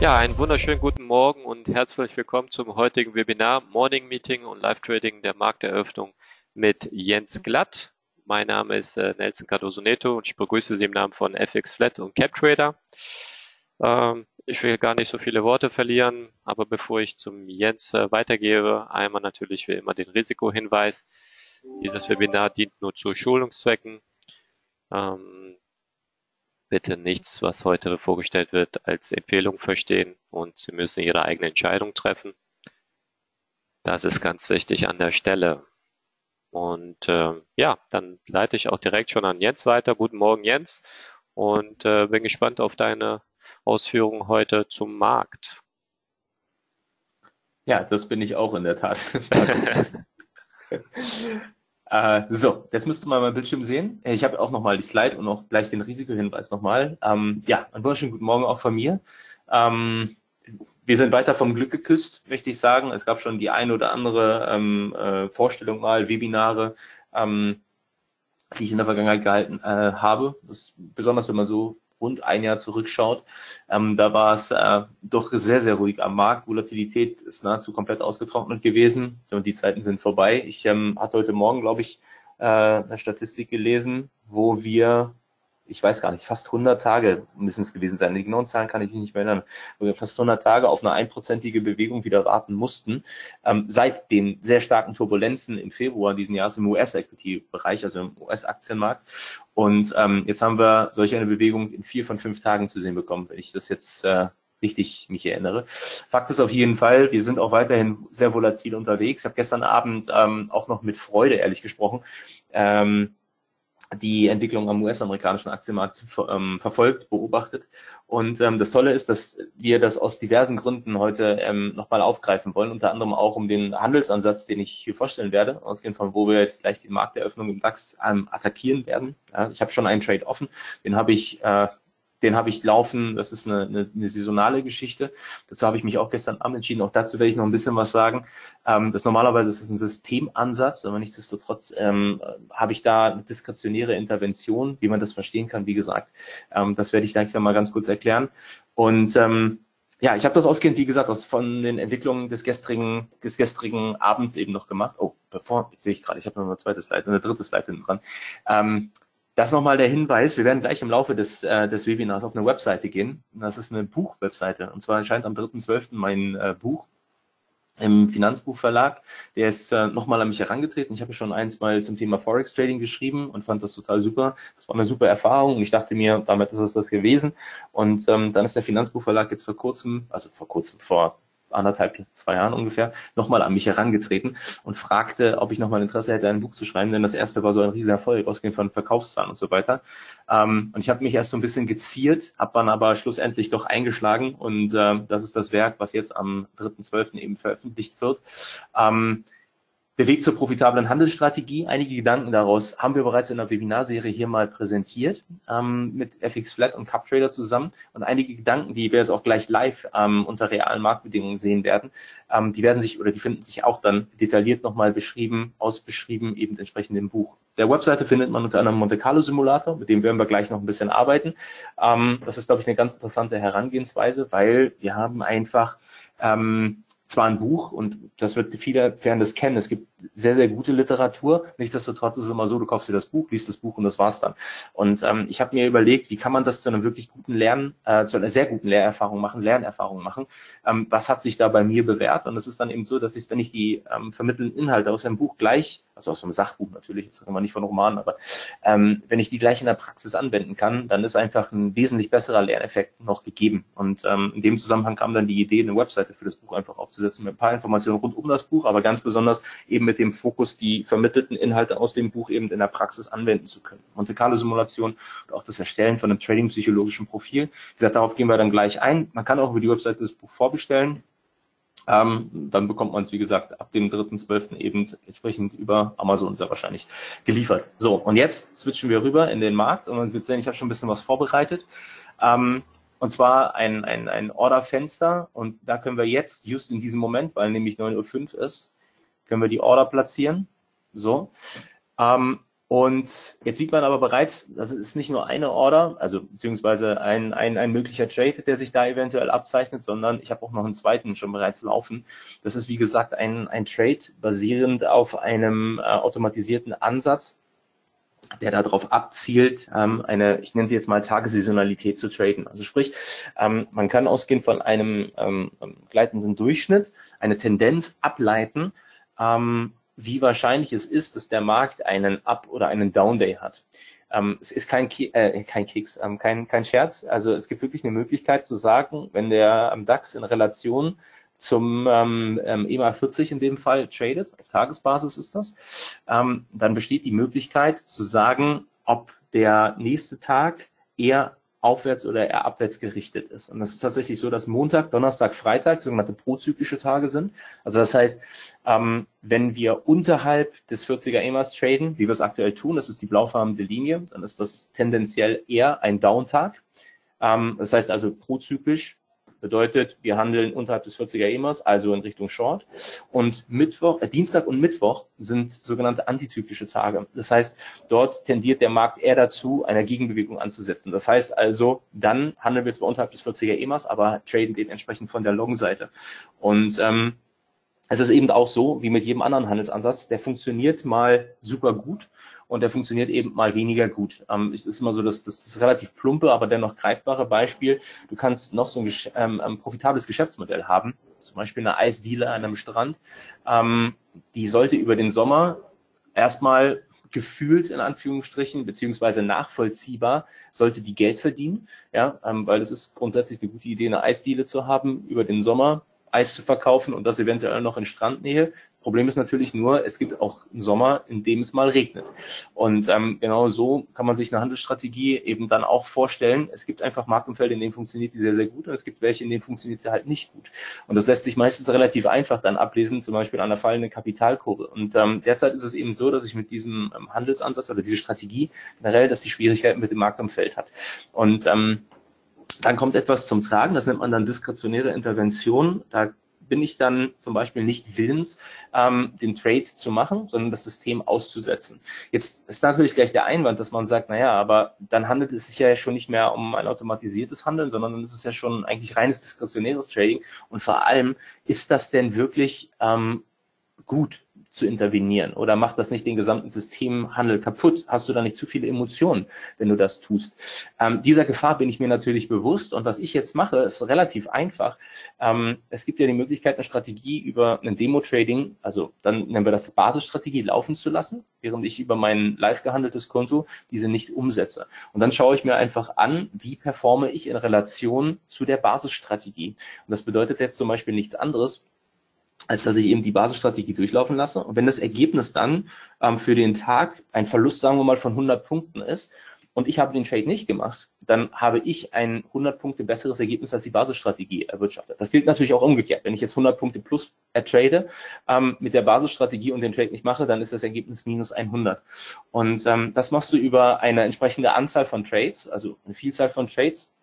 Ja, einen wunderschönen guten Morgen und herzlich willkommen zum heutigen Webinar Morning Meeting und Live Trading der Markteröffnung mit Jens Glatt. Mein Name ist äh, Nelson Cardoso Neto und ich begrüße Sie im Namen von FX Flat und CapTrader. Ähm, ich will gar nicht so viele Worte verlieren, aber bevor ich zum Jens äh, weitergebe, einmal natürlich wie immer den Risikohinweis. Dieses Webinar dient nur zu Schulungszwecken. Ähm, bitte nichts, was heute vorgestellt wird, als Empfehlung verstehen und Sie müssen Ihre eigene Entscheidung treffen. Das ist ganz wichtig an der Stelle. Und äh, ja, dann leite ich auch direkt schon an Jens weiter. Guten Morgen, Jens. Und äh, bin gespannt auf deine Ausführungen heute zum Markt. Ja, das bin ich auch in der Tat. Äh, so, jetzt müsste man mein Bildschirm sehen. Ich habe auch nochmal die Slide und auch gleich den Risikohinweis nochmal. Ähm, ja, einen wunderschönen guten Morgen auch von mir. Ähm, wir sind weiter vom Glück geküsst, möchte ich sagen. Es gab schon die eine oder andere ähm, äh, Vorstellung mal, Webinare, ähm, die ich in der Vergangenheit gehalten äh, habe. Das, besonders wenn man so rund ein Jahr zurückschaut, ähm, da war es äh, doch sehr, sehr ruhig am Markt. Volatilität ist nahezu komplett ausgetrocknet gewesen und die Zeiten sind vorbei. Ich ähm, hatte heute Morgen, glaube ich, äh, eine Statistik gelesen, wo wir ich weiß gar nicht, fast 100 Tage müssen es gewesen sein. Die genauen Zahlen kann ich mich nicht mehr erinnern, wo wir fast 100 Tage auf eine einprozentige Bewegung wieder warten mussten. Ähm, seit den sehr starken Turbulenzen im Februar diesen Jahres im US-Equity-Bereich, also im US-Aktienmarkt. Und ähm, jetzt haben wir solch eine Bewegung in vier von fünf Tagen zu sehen bekommen, wenn ich das jetzt äh, richtig mich erinnere. Fakt ist auf jeden Fall, wir sind auch weiterhin sehr volatil unterwegs. Ich habe gestern Abend ähm, auch noch mit Freude, ehrlich gesprochen, ähm, die Entwicklung am US-amerikanischen Aktienmarkt ähm, verfolgt, beobachtet. Und ähm, das Tolle ist, dass wir das aus diversen Gründen heute ähm, nochmal aufgreifen wollen, unter anderem auch um den Handelsansatz, den ich hier vorstellen werde, ausgehend von wo wir jetzt gleich die Markteröffnung im DAX ähm, attackieren werden. Ja, ich habe schon einen Trade offen, den habe ich äh, den habe ich laufen, das ist eine, eine, eine saisonale Geschichte. Dazu habe ich mich auch gestern Abend entschieden. Auch dazu werde ich noch ein bisschen was sagen. Ähm, das normalerweise ist es ein Systemansatz, aber nichtsdestotrotz ähm, habe ich da eine diskretionäre Intervention, wie man das verstehen kann, wie gesagt. Ähm, das werde ich gleich mal ganz kurz erklären. Und ähm, ja, ich habe das ausgehend, wie gesagt, aus von den Entwicklungen des gestrigen, des gestrigen Abends eben noch gemacht. Oh, bevor, jetzt sehe ich gerade, ich habe noch eine zweite Slide, eine dritte Slide hinten dran. Ähm, das nochmal der Hinweis, wir werden gleich im Laufe des, äh, des Webinars auf eine Webseite gehen. Das ist eine Buchwebseite. Und zwar erscheint am 3.12. mein äh, Buch im Finanzbuchverlag. Der ist äh, nochmal an mich herangetreten. Ich habe schon eins mal zum Thema Forex Trading geschrieben und fand das total super. Das war eine super Erfahrung ich dachte mir, damit ist es das gewesen. Und ähm, dann ist der Finanzbuchverlag jetzt vor kurzem, also vor kurzem, vor anderthalb, zwei Jahren ungefähr, nochmal an mich herangetreten und fragte, ob ich nochmal Interesse hätte, ein Buch zu schreiben, denn das erste war so ein riesen Erfolg, ausgehend von Verkaufszahlen und so weiter. Ähm, und ich habe mich erst so ein bisschen geziert, habe dann aber schlussendlich doch eingeschlagen und äh, das ist das Werk, was jetzt am 3.12. eben veröffentlicht wird. Ähm, Bewegt zur profitablen Handelsstrategie. Einige Gedanken daraus haben wir bereits in der Webinarserie hier mal präsentiert ähm, mit FX Flat und CupTrader zusammen. Und einige Gedanken, die wir jetzt auch gleich live ähm, unter realen Marktbedingungen sehen werden, ähm, die werden sich oder die finden sich auch dann detailliert nochmal beschrieben, ausbeschrieben, eben entsprechend im Buch. Der Webseite findet man unter anderem Monte Carlo Simulator, mit dem werden wir gleich noch ein bisschen arbeiten. Ähm, das ist, glaube ich, eine ganz interessante Herangehensweise, weil wir haben einfach ähm, zwar ein Buch und das wird viele werden das kennen. Es gibt sehr, sehr gute Literatur. Nichtsdestotrotz ist es immer so, du kaufst dir das Buch, liest das Buch und das war's dann. Und ähm, ich habe mir überlegt, wie kann man das zu einem wirklich guten Lernen, äh, zu einer sehr guten Lehrerfahrung machen, Lernerfahrung machen. Ähm, was hat sich da bei mir bewährt? Und es ist dann eben so, dass ich, wenn ich die ähm, vermittelnden Inhalte aus einem Buch gleich also aus einem Sachbuch natürlich, jetzt reden wir nicht von Romanen, aber ähm, wenn ich die gleich in der Praxis anwenden kann, dann ist einfach ein wesentlich besserer Lerneffekt noch gegeben. Und ähm, in dem Zusammenhang kam dann die Idee, eine Webseite für das Buch einfach aufzusetzen mit ein paar Informationen rund um das Buch, aber ganz besonders eben mit dem Fokus, die vermittelten Inhalte aus dem Buch eben in der Praxis anwenden zu können. Monte Carlo Simulation und auch das Erstellen von einem Trading-psychologischen Profil. Wie gesagt, darauf gehen wir dann gleich ein. Man kann auch über die Webseite das Buch vorbestellen. Ähm, dann bekommt man es, wie gesagt, ab dem 3.12. eben entsprechend über Amazon sehr wahrscheinlich geliefert. So, und jetzt switchen wir rüber in den Markt und man wird sehen, ich habe schon ein bisschen was vorbereitet. Ähm, und zwar ein, ein, ein Orderfenster und da können wir jetzt, just in diesem Moment, weil nämlich 9.05 Uhr ist, können wir die Order platzieren. So. Ähm, Und jetzt sieht man aber bereits, das ist nicht nur eine Order, also beziehungsweise ein, ein, ein möglicher Trade, der sich da eventuell abzeichnet, sondern ich habe auch noch einen zweiten schon bereits laufen. Das ist wie gesagt ein, ein Trade basierend auf einem äh, automatisierten Ansatz, der darauf abzielt, ähm, eine, ich nenne sie jetzt mal Tagessaisonalität zu traden. Also sprich, ähm, man kann ausgehend von einem ähm, gleitenden Durchschnitt eine Tendenz ableiten, ähm, wie wahrscheinlich es ist, dass der Markt einen Up- oder einen Down-Day hat. Ähm, es ist kein, äh, kein Keks, ähm, kein, kein Scherz. Also es gibt wirklich eine Möglichkeit zu sagen, wenn der ähm, DAX in Relation zum ähm, EMA 40 in dem Fall tradet, auf Tagesbasis ist das, ähm, dann besteht die Möglichkeit zu sagen, ob der nächste Tag eher aufwärts oder eher abwärts gerichtet ist. Und das ist tatsächlich so, dass Montag, Donnerstag, Freitag sogenannte prozyklische Tage sind. Also das heißt, ähm, wenn wir unterhalb des 40er EMAs traden, wie wir es aktuell tun, das ist die blaufarbene Linie, dann ist das tendenziell eher ein Downtag. Ähm, das heißt also prozyklisch Bedeutet, wir handeln unterhalb des 40er EMAs, also in Richtung Short. Und Mittwoch, äh, Dienstag und Mittwoch sind sogenannte antizyklische Tage. Das heißt, dort tendiert der Markt eher dazu, eine Gegenbewegung anzusetzen. Das heißt also, dann handeln wir zwar unterhalb des 40er EMAs, aber traden den entsprechend von der Long-Seite. Und ähm, es ist eben auch so, wie mit jedem anderen Handelsansatz, der funktioniert mal super gut und der funktioniert eben mal weniger gut. Ähm, es ist immer so, dass das, das relativ plumpe, aber dennoch greifbare Beispiel. Du kannst noch so ein ähm, ein profitables Geschäftsmodell haben, zum Beispiel eine Eisdiele an einem Strand. Ähm, die sollte über den Sommer erstmal gefühlt in Anführungsstrichen beziehungsweise nachvollziehbar sollte die Geld verdienen, ja, ähm, weil es ist grundsätzlich eine gute Idee, eine Eisdiele zu haben über den Sommer Eis zu verkaufen und das eventuell noch in Strandnähe. Problem ist natürlich nur, es gibt auch einen Sommer, in dem es mal regnet. Und ähm, genau so kann man sich eine Handelsstrategie eben dann auch vorstellen. Es gibt einfach Marktumfälle, in denen funktioniert die sehr, sehr gut und es gibt welche, in denen funktioniert sie halt nicht gut. Und das lässt sich meistens relativ einfach dann ablesen, zum Beispiel an der fallenden Kapitalkurve. Und ähm, derzeit ist es eben so, dass ich mit diesem ähm, Handelsansatz oder diese Strategie generell, dass die Schwierigkeiten mit dem Marktumfeld hat. Und ähm, dann kommt etwas zum Tragen, das nennt man dann diskretionäre Intervention. Da bin ich dann zum Beispiel nicht willens, ähm, den Trade zu machen, sondern das System auszusetzen. Jetzt ist natürlich gleich der Einwand, dass man sagt, naja, aber dann handelt es sich ja schon nicht mehr um ein automatisiertes Handeln, sondern dann ist es ja schon eigentlich reines diskretionäres Trading. Und vor allem, ist das denn wirklich ähm, gut? Zu intervenieren? Oder macht das nicht den gesamten Systemhandel kaputt? Hast du da nicht zu viele Emotionen, wenn du das tust? Ähm, dieser Gefahr bin ich mir natürlich bewusst und was ich jetzt mache, ist relativ einfach. Ähm, es gibt ja die Möglichkeit, eine Strategie über ein Demo-Trading, also dann nennen wir das Basisstrategie, laufen zu lassen, während ich über mein live gehandeltes Konto diese nicht umsetze. Und dann schaue ich mir einfach an, wie performe ich in Relation zu der Basisstrategie. Und das bedeutet jetzt zum Beispiel nichts anderes, als dass ich eben die Basisstrategie durchlaufen lasse. Und wenn das Ergebnis dann ähm, für den Tag ein Verlust, sagen wir mal, von 100 Punkten ist und ich habe den Trade nicht gemacht, dann habe ich ein 100 Punkte besseres Ergebnis als die Basisstrategie erwirtschaftet. Das gilt natürlich auch umgekehrt. Wenn ich jetzt 100 Punkte plus ertrade ähm, mit der Basisstrategie und den Trade nicht mache, dann ist das Ergebnis minus 100. Und ähm, das machst du über eine entsprechende Anzahl von Trades, also eine Vielzahl von Trades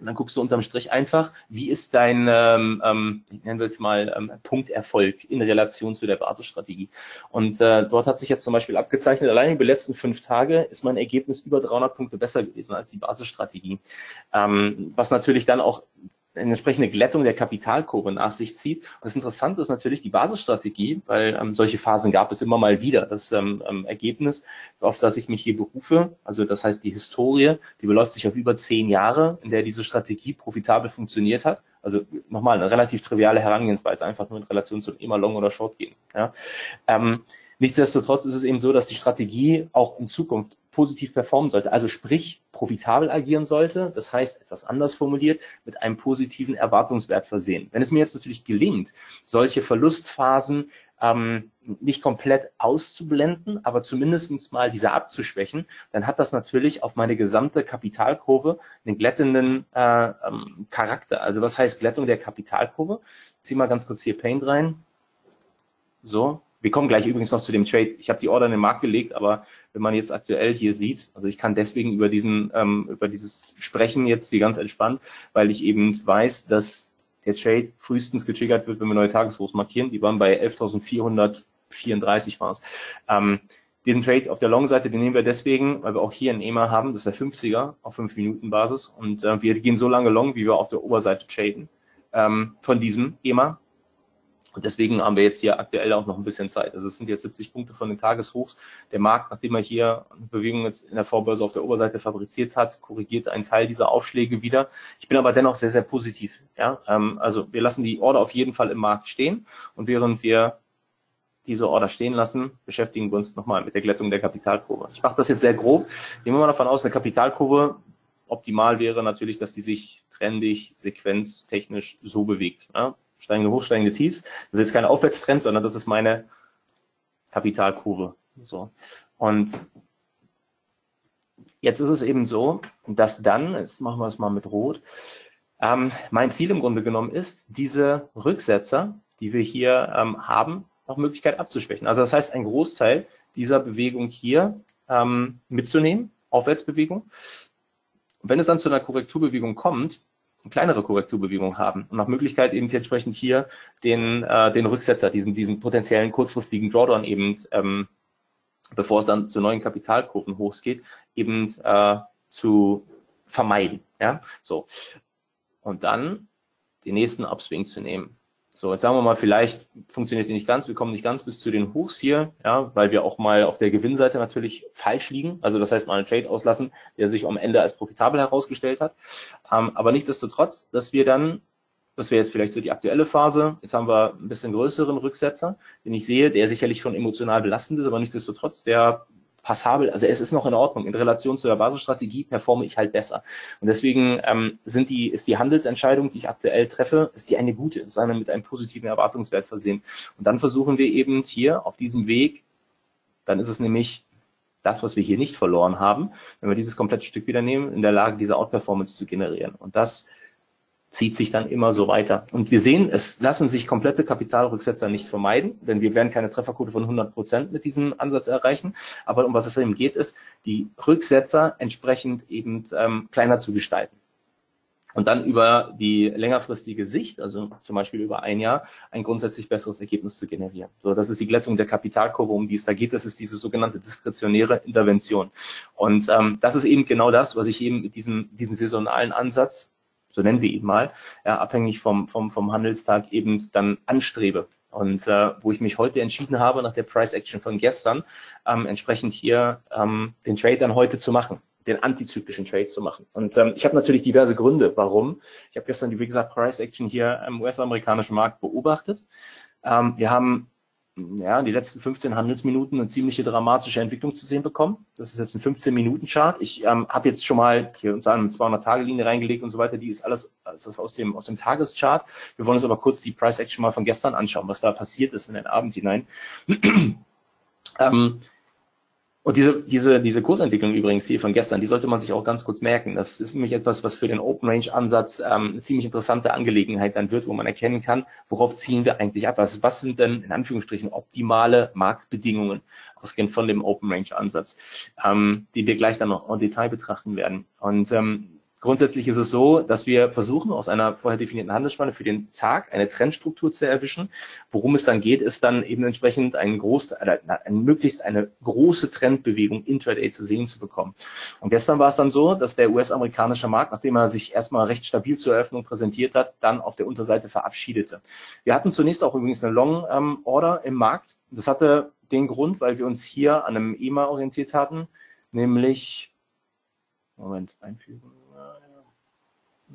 und dann guckst du unterm Strich einfach, wie ist dein, ähm, ähm, nennen wir es mal, ähm, Punkterfolg in Relation zu der Basisstrategie. Und äh, dort hat sich jetzt zum Beispiel abgezeichnet, allein über die letzten fünf Tage ist mein Ergebnis über 300 Punkte besser gewesen als die Basisstrategie. Ähm, was natürlich dann auch eine entsprechende Glättung der Kapitalkurve nach sich zieht. Und das Interessante ist natürlich die Basisstrategie, weil ähm, solche Phasen gab es immer mal wieder. Das ähm, ähm, Ergebnis, auf das ich mich hier berufe, also das heißt die Historie, die beläuft sich auf über zehn Jahre, in der diese Strategie profitabel funktioniert hat. Also nochmal eine relativ triviale Herangehensweise, einfach nur in Relation zu immer Long oder Short gehen. Ja. Ähm, nichtsdestotrotz ist es eben so, dass die Strategie auch in Zukunft positiv performen sollte, also sprich profitabel agieren sollte, das heißt etwas anders formuliert, mit einem positiven Erwartungswert versehen. Wenn es mir jetzt natürlich gelingt, solche Verlustphasen ähm, nicht komplett auszublenden, aber zumindestens mal diese abzuschwächen, dann hat das natürlich auf meine gesamte Kapitalkurve einen glättenden äh, ähm, Charakter. Also was heißt Glättung der Kapitalkurve? Zieh mal ganz kurz hier Paint rein. So, wir kommen gleich übrigens noch zu dem Trade. Ich habe die Order in den Markt gelegt, aber wenn man jetzt aktuell hier sieht, also ich kann deswegen über diesen, ähm, über dieses Sprechen jetzt hier ganz entspannt, weil ich eben weiß, dass der Trade frühestens getriggert wird, wenn wir neue Tageshochs markieren. Die waren bei 11.434 war es. Ähm, Den Trade auf der Long-Seite, den nehmen wir deswegen, weil wir auch hier einen EMA haben, das ist der 50er auf 5-Minuten-Basis und äh, wir gehen so lange long, wie wir auf der Oberseite traden ähm, von diesem EMA. Und deswegen haben wir jetzt hier aktuell auch noch ein bisschen Zeit. Also es sind jetzt 70 Punkte von den Tageshochs. Der Markt, nachdem er hier eine Bewegung jetzt in der Vorbörse auf der Oberseite fabriziert hat, korrigiert einen Teil dieser Aufschläge wieder. Ich bin aber dennoch sehr, sehr positiv. Ja, ähm, also wir lassen die Order auf jeden Fall im Markt stehen. Und während wir diese Order stehen lassen, beschäftigen wir uns nochmal mit der Glättung der Kapitalkurve. Ich mache das jetzt sehr grob. Nehmen wir mal davon aus, eine Kapitalkurve optimal wäre natürlich, dass die sich trendig, sequenztechnisch so bewegt. Ja? Steigende Hoch, steigende Tiefs. Das ist jetzt kein Aufwärtstrend, sondern das ist meine Kapitalkurve. So. Und jetzt ist es eben so, dass dann, jetzt machen wir es mal mit Rot, ähm, mein Ziel im Grunde genommen ist, diese Rücksetzer, die wir hier ähm, haben, nach Möglichkeit abzuschwächen. Also das heißt, ein Großteil dieser Bewegung hier ähm, mitzunehmen, Aufwärtsbewegung. Wenn es dann zu einer Korrekturbewegung kommt, kleinere Korrekturbewegung haben und nach Möglichkeit eben entsprechend hier den, äh, den Rücksetzer, diesen, diesen potenziellen kurzfristigen Drawdown eben, ähm, bevor es dann zu neuen Kapitalkurven hochgeht, eben äh, zu vermeiden. Ja, so. Und dann den nächsten Upswing zu nehmen. So, jetzt sagen wir mal, vielleicht funktioniert die nicht ganz, wir kommen nicht ganz bis zu den Hochs hier, ja, weil wir auch mal auf der Gewinnseite natürlich falsch liegen. Also das heißt mal einen Trade auslassen, der sich am Ende als profitabel herausgestellt hat. Ähm, aber nichtsdestotrotz, dass wir dann, das wäre jetzt vielleicht so die aktuelle Phase, jetzt haben wir ein bisschen größeren Rücksetzer, den ich sehe, der sicherlich schon emotional belastend ist, aber nichtsdestotrotz, der passabel, also es ist noch in Ordnung. In Relation zu der Basisstrategie performe ich halt besser. Und deswegen ähm, sind die, ist die Handelsentscheidung, die ich aktuell treffe, ist die eine gute, sei mit einem positiven Erwartungswert versehen. Und dann versuchen wir eben hier auf diesem Weg, dann ist es nämlich das, was wir hier nicht verloren haben, wenn wir dieses komplette Stück wieder nehmen, in der Lage, diese Outperformance zu generieren. Und das zieht sich dann immer so weiter. Und wir sehen, es lassen sich komplette Kapitalrücksetzer nicht vermeiden, denn wir werden keine Trefferquote von 100 Prozent mit diesem Ansatz erreichen. Aber um was es eben geht, ist, die Rücksetzer entsprechend eben ähm, kleiner zu gestalten. Und dann über die längerfristige Sicht, also zum Beispiel über ein Jahr, ein grundsätzlich besseres Ergebnis zu generieren. So, das ist die Glättung der Kapitalkurve, um die es da geht. Das ist diese sogenannte diskretionäre Intervention. Und ähm, das ist eben genau das, was ich eben mit diesem, diesem saisonalen Ansatz so nennen wir ihn mal, ja, abhängig vom, vom, vom Handelstag eben dann anstrebe. Und äh, wo ich mich heute entschieden habe, nach der Price Action von gestern, ähm, entsprechend hier ähm, den Trade dann heute zu machen, den antizyklischen Trade zu machen. Und ähm, ich habe natürlich diverse Gründe, warum. Ich habe gestern, wie gesagt, Price Action hier im US-amerikanischen Markt beobachtet. Ähm, wir haben ja, die letzten 15 Handelsminuten eine ziemliche dramatische Entwicklung zu sehen bekommen. Das ist jetzt ein 15-Minuten-Chart. Ich ähm, habe jetzt schon mal hier uns eine 200-Tage-Linie reingelegt und so weiter. Die ist alles, das aus dem, aus dem Tageschart. Wir wollen uns aber kurz die Price Action mal von gestern anschauen, was da passiert ist in den Abend hinein. ähm, und diese, diese, diese Kursentwicklung übrigens hier von gestern, die sollte man sich auch ganz kurz merken. Das ist nämlich etwas, was für den Open Range Ansatz ähm, eine ziemlich interessante Angelegenheit dann wird, wo man erkennen kann, worauf ziehen wir eigentlich ab? Was, was sind denn in Anführungsstrichen optimale Marktbedingungen ausgehend von dem Open Range Ansatz, ähm, die wir gleich dann noch en Detail betrachten werden. Und ähm, Grundsätzlich ist es so, dass wir versuchen, aus einer vorher definierten Handelsspanne für den Tag eine Trendstruktur zu erwischen. Worum es dann geht, ist dann eben entsprechend ein groß, eine, möglichst eine große Trendbewegung intraday zu sehen zu bekommen. Und gestern war es dann so, dass der US-amerikanische Markt, nachdem er sich erstmal recht stabil zur Eröffnung präsentiert hat, dann auf der Unterseite verabschiedete. Wir hatten zunächst auch übrigens eine Long ähm, Order im Markt. Das hatte den Grund, weil wir uns hier an einem EMA orientiert hatten, nämlich Moment, einfügen.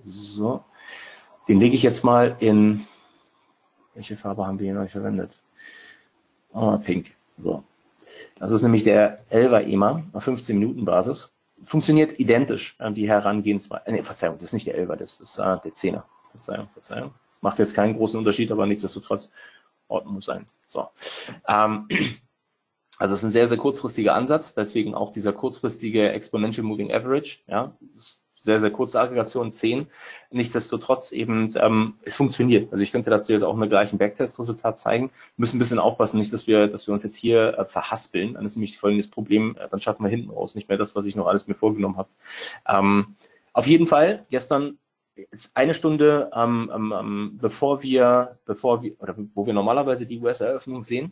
So. Den lege ich jetzt mal in, welche Farbe haben wir hier noch verwendet? Oh, pink. So. Das ist nämlich der 11er EMA auf 15 Minuten Basis. Funktioniert identisch an die Herangehensweise. Äh, nee, Verzeihung, das ist nicht der 11er, das ist äh, der 10er. Verzeihung, Verzeihung. Das macht jetzt keinen großen Unterschied, aber nichtsdestotrotz Ordnung muss sein. So. Ähm, also es ist ein sehr, sehr kurzfristiger Ansatz, deswegen auch dieser kurzfristige Exponential Moving Average. Ja, das sehr, sehr kurze Aggregation 10. Nichtsdestotrotz eben, ähm, es funktioniert. Also ich könnte dazu jetzt auch eine gleichen Backtest-Resultat zeigen. Wir müssen ein bisschen aufpassen, nicht, dass wir, dass wir uns jetzt hier äh, verhaspeln. Dann ist nämlich folgendes Problem, äh, dann schaffen wir hinten raus nicht mehr das, was ich noch alles mir vorgenommen habe. Ähm, auf jeden Fall, gestern jetzt eine Stunde, ähm, ähm, ähm bevor wir, bevor wir, oder wo wir normalerweise die US-Eröffnung sehen,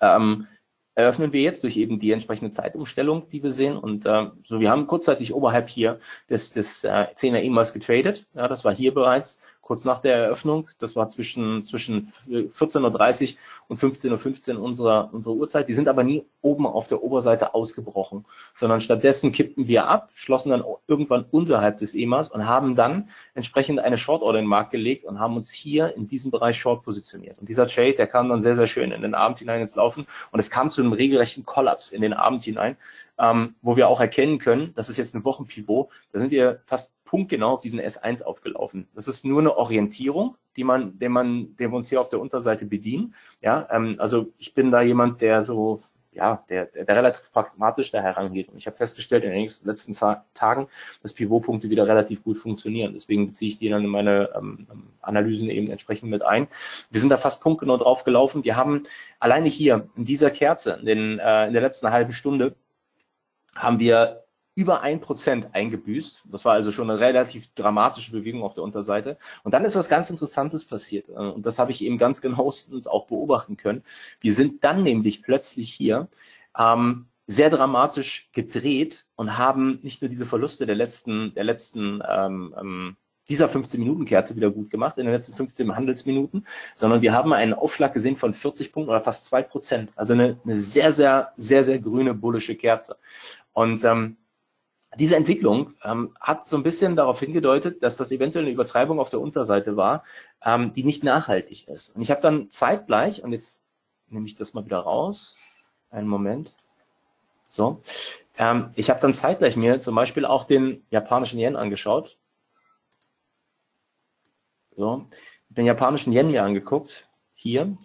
ähm, eröffnen wir jetzt durch eben die entsprechende Zeitumstellung, die wir sehen. Und äh, so, wir haben kurzzeitig oberhalb hier des, des äh, 10er E-Mails getradet. Ja, das war hier bereits kurz nach der Eröffnung. Das war zwischen, zwischen 14.30 Uhr und 15.15 Uhr unserer, unserer Uhrzeit. Die sind aber nie oben auf der Oberseite ausgebrochen, sondern stattdessen kippten wir ab, schlossen dann irgendwann unterhalb des EMAs und haben dann entsprechend eine Short Order in den Markt gelegt und haben uns hier in diesem Bereich Short positioniert. Und dieser Trade, der kam dann sehr, sehr schön in den Abend hinein ins Laufen und es kam zu einem regelrechten Kollaps in den Abend hinein, ähm, wo wir auch erkennen können, das ist jetzt ein Wochenpivot, da sind wir fast punktgenau auf diesen S1 aufgelaufen. Das ist nur eine Orientierung, die man, den man, den wir uns hier auf der Unterseite bedienen. Ja, ähm, also ich bin da jemand, der so, ja, der, der, der relativ pragmatisch da herangeht. Und ich habe festgestellt in den letzten Tagen, dass Pivotpunkte wieder relativ gut funktionieren. Deswegen beziehe ich die dann in meine ähm, Analysen eben entsprechend mit ein. Wir sind da fast punktgenau drauf gelaufen. Wir haben alleine hier in dieser Kerze, in, den, äh, in der letzten halben Stunde, haben wir über ein Prozent eingebüßt. Das war also schon eine relativ dramatische Bewegung auf der Unterseite. Und dann ist was ganz Interessantes passiert. Äh, und das habe ich eben ganz genauestens auch beobachten können. Wir sind dann nämlich plötzlich hier ähm, sehr dramatisch gedreht und haben nicht nur diese Verluste der letzten, der letzten ähm, ähm, dieser 15-Minuten-Kerze wieder gut gemacht in den letzten 15 Handelsminuten, sondern wir haben einen Aufschlag gesehen von 40 Punkten oder fast zwei Prozent. Also eine, eine sehr, sehr, sehr, sehr grüne, bullische Kerze. Und ähm, diese Entwicklung ähm, hat so ein bisschen darauf hingedeutet, dass das eventuell eine Übertreibung auf der Unterseite war, ähm, die nicht nachhaltig ist. Und ich habe dann zeitgleich, und jetzt nehme ich das mal wieder raus, einen Moment, so, ähm, ich habe dann zeitgleich mir zum Beispiel auch den japanischen Yen angeschaut. So, den japanischen Yen mir angeguckt, hier,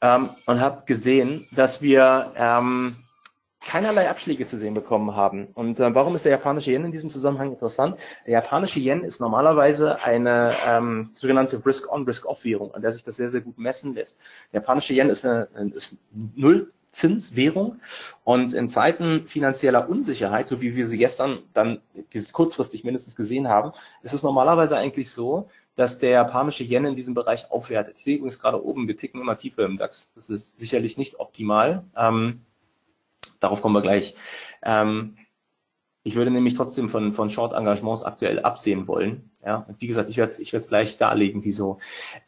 ähm, und habe gesehen, dass wir ähm, keinerlei Abschläge zu sehen bekommen haben. Und äh, warum ist der japanische Yen in diesem Zusammenhang interessant? Der japanische Yen ist normalerweise eine ähm, sogenannte Risk-on, Risk-off-Währung, an der sich das sehr, sehr gut messen lässt. Der japanische Yen ist eine, ist null Zinswährung und in Zeiten finanzieller Unsicherheit, so wie wir sie gestern dann kurzfristig mindestens gesehen haben, ist es normalerweise eigentlich so, dass der japanische Yen in diesem Bereich aufwertet. Ich sehe übrigens gerade oben, wir ticken immer tiefer im DAX. Das ist sicherlich nicht optimal. Ähm, Darauf kommen wir gleich. Ähm, ich würde nämlich trotzdem von, von Short-Engagements aktuell absehen wollen. Ja, und wie gesagt, ich werde es ich gleich darlegen, wieso.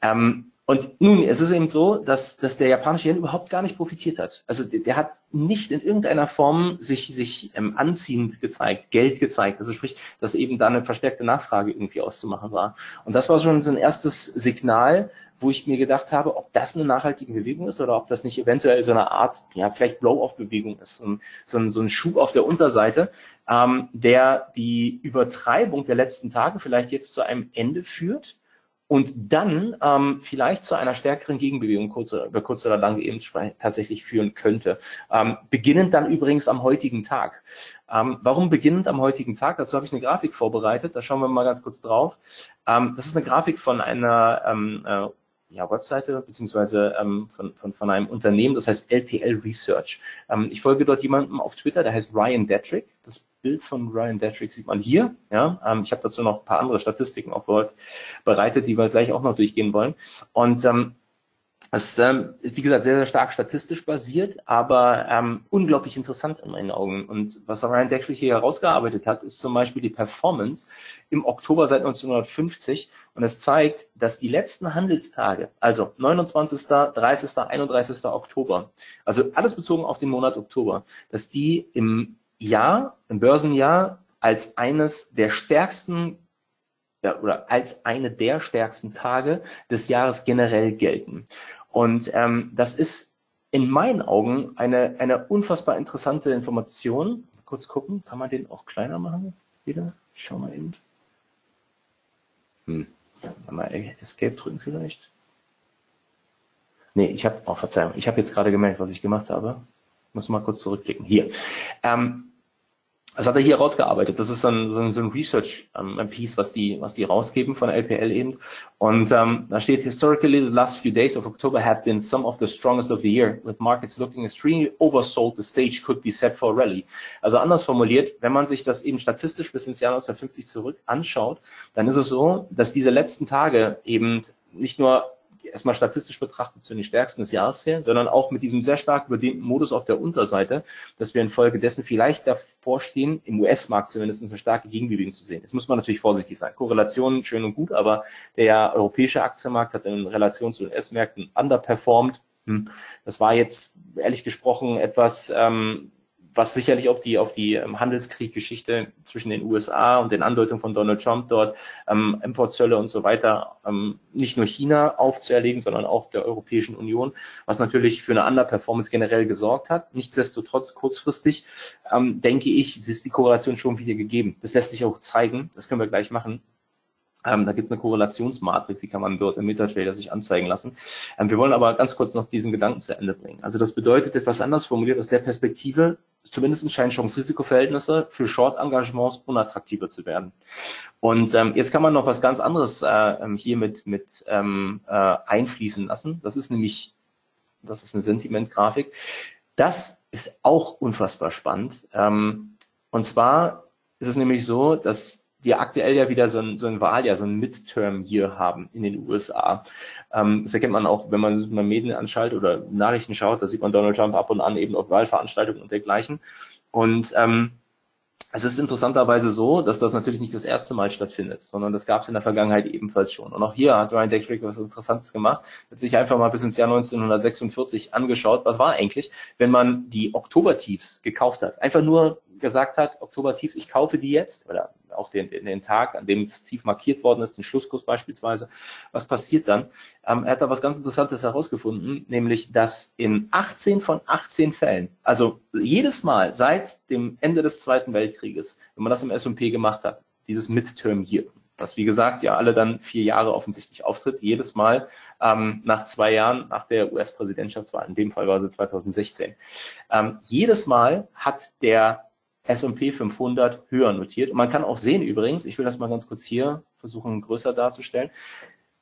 Ähm, und nun, es ist eben so, dass, dass der japanische Yen überhaupt gar nicht profitiert hat. Also der, der hat nicht in irgendeiner Form sich, sich ähm, anziehend gezeigt, Geld gezeigt. Also sprich, dass eben da eine verstärkte Nachfrage irgendwie auszumachen war. Und das war schon so ein erstes Signal, wo ich mir gedacht habe, ob das eine nachhaltige Bewegung ist oder ob das nicht eventuell so eine Art, ja, vielleicht Blow-off-Bewegung ist. So ein, so, ein, so ein Schub auf der Unterseite, ähm, der die Übertreibung der letzten Tage vielleicht jetzt zu einem Ende führt und dann ähm, vielleicht zu einer stärkeren Gegenbewegung kurz, über kurz oder lang eben tatsächlich führen könnte. Ähm, beginnend dann übrigens am heutigen Tag. Ähm, warum beginnend am heutigen Tag? Dazu habe ich eine Grafik vorbereitet, da schauen wir mal ganz kurz drauf. Ähm, das ist eine Grafik von einer ähm, äh, ja, Webseite beziehungsweise ähm, von, von, von einem Unternehmen, das heißt LPL Research. Ähm, ich folge dort jemandem auf Twitter, der heißt Ryan Detrick. Das Bild von Ryan Detrick sieht man hier. Ja, ähm, ich habe dazu noch ein paar andere Statistiken auch bereitet, die wir gleich auch noch durchgehen wollen. Und ähm, das ähm, ist, wie gesagt, sehr, sehr stark statistisch basiert, aber ähm, unglaublich interessant in meinen Augen. Und was Ryan Detrick hier herausgearbeitet hat, ist zum Beispiel die Performance im Oktober seit 1950. Und es zeigt, dass die letzten Handelstage, also 29., 30., 31. Oktober, also alles bezogen auf den Monat Oktober, dass die im Jahr, im Börsenjahr als eines der stärksten ja, oder als eine der stärksten Tage des Jahres generell gelten. Und ähm, das ist in meinen Augen eine, eine unfassbar interessante Information. Kurz gucken, kann man den auch kleiner machen? Wieder? Ich schau mal eben. Hm. Mal Escape drücken vielleicht. Nee, ich habe, oh Verzeihung, ich habe jetzt gerade gemerkt, was ich gemacht habe. Muss mal kurz zurückklicken. Hier. Ähm, das hat er hier rausgearbeitet. Das ist ein, so ein, so ein Research-Piece, ähm, was die, was die rausgeben von LPL eben. Und ähm, da steht, historically, the last few days of October have been some of the strongest of the year, with markets looking extremely oversold, the stage could be set for a rally. Also anders formuliert, wenn man sich das eben statistisch bis ins Jahr 1950 zurück anschaut, dann ist es so, dass diese letzten Tage eben nicht nur erstmal statistisch betrachtet zu den stärksten des Jahres zählen, sondern auch mit diesem sehr stark überdehnten Modus auf der Unterseite, dass wir infolgedessen vielleicht davor stehen, im US-Markt zumindest eine starke Gegenbewegung zu sehen. Jetzt muss man natürlich vorsichtig sein. Korrelationen schön und gut, aber der europäische Aktienmarkt hat in Relation zu den US-Märkten underperformed. Hm. Das war jetzt ehrlich gesprochen etwas, ähm, was sicherlich auf die, auf die ähm, Handelskrieggeschichte zwischen den USA und den Andeutungen von Donald Trump dort, ähm, Importzölle und so weiter, ähm, nicht nur China aufzuerlegen, sondern auch der Europäischen Union, was natürlich für eine Underperformance generell gesorgt hat. Nichtsdestotrotz kurzfristig, ähm, denke ich, ist die Korrelation schon wieder gegeben. Das lässt sich auch zeigen, das können wir gleich machen. Ähm, da gibt es eine Korrelationsmatrix, die kann man dort im MetaTrader sich anzeigen lassen. Ähm, wir wollen aber ganz kurz noch diesen Gedanken zu Ende bringen. Also das bedeutet etwas anders formuliert, aus der Perspektive zumindest scheinen Chance-Risiko-Verhältnisse für Short-Engagements unattraktiver zu werden. Und ähm, jetzt kann man noch was ganz anderes äh, ähm, hier mit, mit ähm, äh, einfließen lassen. Das ist nämlich, das ist eine Sentiment-Grafik. Das ist auch unfassbar spannend. Ähm, und zwar ist es nämlich so, dass wir aktuell ja wieder so ein, so ein Wahljahr, so ein Midterm hier haben in den USA. Ähm, das erkennt man auch, wenn man mal Medien anschaltet oder Nachrichten schaut, da sieht man Donald Trump ab und an eben auf Wahlveranstaltungen und dergleichen. Und ähm, es ist interessanterweise so, dass das natürlich nicht das erste Mal stattfindet, sondern das gab es in der Vergangenheit ebenfalls schon. Und auch hier hat Ryan Deckrick was Interessantes gemacht, hat sich einfach mal bis ins Jahr 1946 angeschaut, was war eigentlich, wenn man die Oktobertiefs gekauft hat. Einfach nur gesagt hat, Oktobertiefs, ich kaufe die jetzt, oder auch den, den Tag, an dem das Tief markiert worden ist, den Schlusskurs beispielsweise. Was passiert dann? Ähm, er hat da was ganz Interessantes herausgefunden, nämlich, dass in 18 von 18 Fällen, also jedes Mal seit dem Ende des Zweiten Weltkrieges, wenn man das im S&P gemacht hat, dieses Midterm hier, was wie gesagt ja alle dann vier Jahre offensichtlich auftritt, jedes Mal ähm, nach zwei Jahren nach der US-Präsidentschaftswahl, in dem Fall war sie 2016. Ähm, jedes Mal hat der S&P 500 höher notiert. Und man kann auch sehen übrigens, ich will das mal ganz kurz hier versuchen größer darzustellen,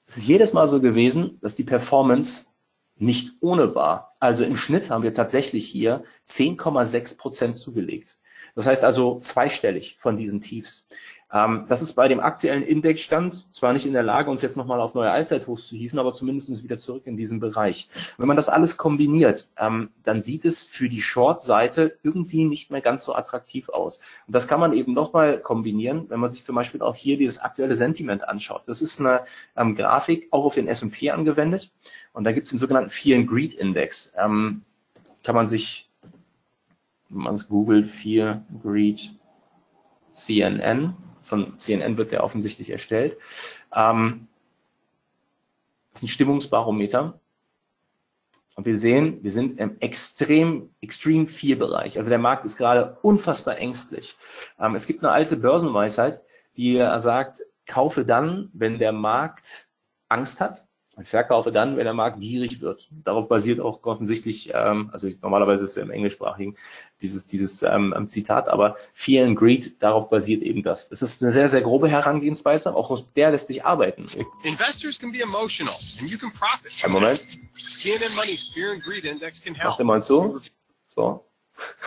es ist jedes Mal so gewesen, dass die Performance nicht ohne war. Also im Schnitt haben wir tatsächlich hier 10,6 Prozent zugelegt. Das heißt also zweistellig von diesen Tiefs. Ähm, das ist bei dem aktuellen Indexstand zwar nicht in der Lage, uns jetzt nochmal auf neue Allzeithochs zu hieven, aber zumindest wieder zurück in diesen Bereich. Wenn man das alles kombiniert, ähm, dann sieht es für die Short-Seite irgendwie nicht mehr ganz so attraktiv aus. Und das kann man eben nochmal kombinieren, wenn man sich zum Beispiel auch hier dieses aktuelle Sentiment anschaut. Das ist eine ähm, Grafik auch auf den S&P angewendet. Und da gibt es den sogenannten Fear and Greed Index. Ähm, kann man sich, wenn man es googelt, Fear, Greed, CNN, von CNN wird der offensichtlich erstellt. Ähm, das ist ein Stimmungsbarometer. Und wir sehen, wir sind im extrem, extrem viel Bereich. Also der Markt ist gerade unfassbar ängstlich. Ähm, es gibt eine alte Börsenweisheit, die sagt, kaufe dann, wenn der Markt Angst hat und verkaufe dann, wenn der Markt gierig wird. Darauf basiert auch offensichtlich, ähm, also normalerweise ist es im englischsprachigen dieses, dieses ähm, Zitat, aber Fear and Greed, darauf basiert eben das. Das ist eine sehr, sehr grobe Herangehensweise, auch aus der lässt sich arbeiten. Investors can be emotional and you can profit. Ein Moment. CNN Money's Fear and Greed Index can help. Mach dir mal so. So.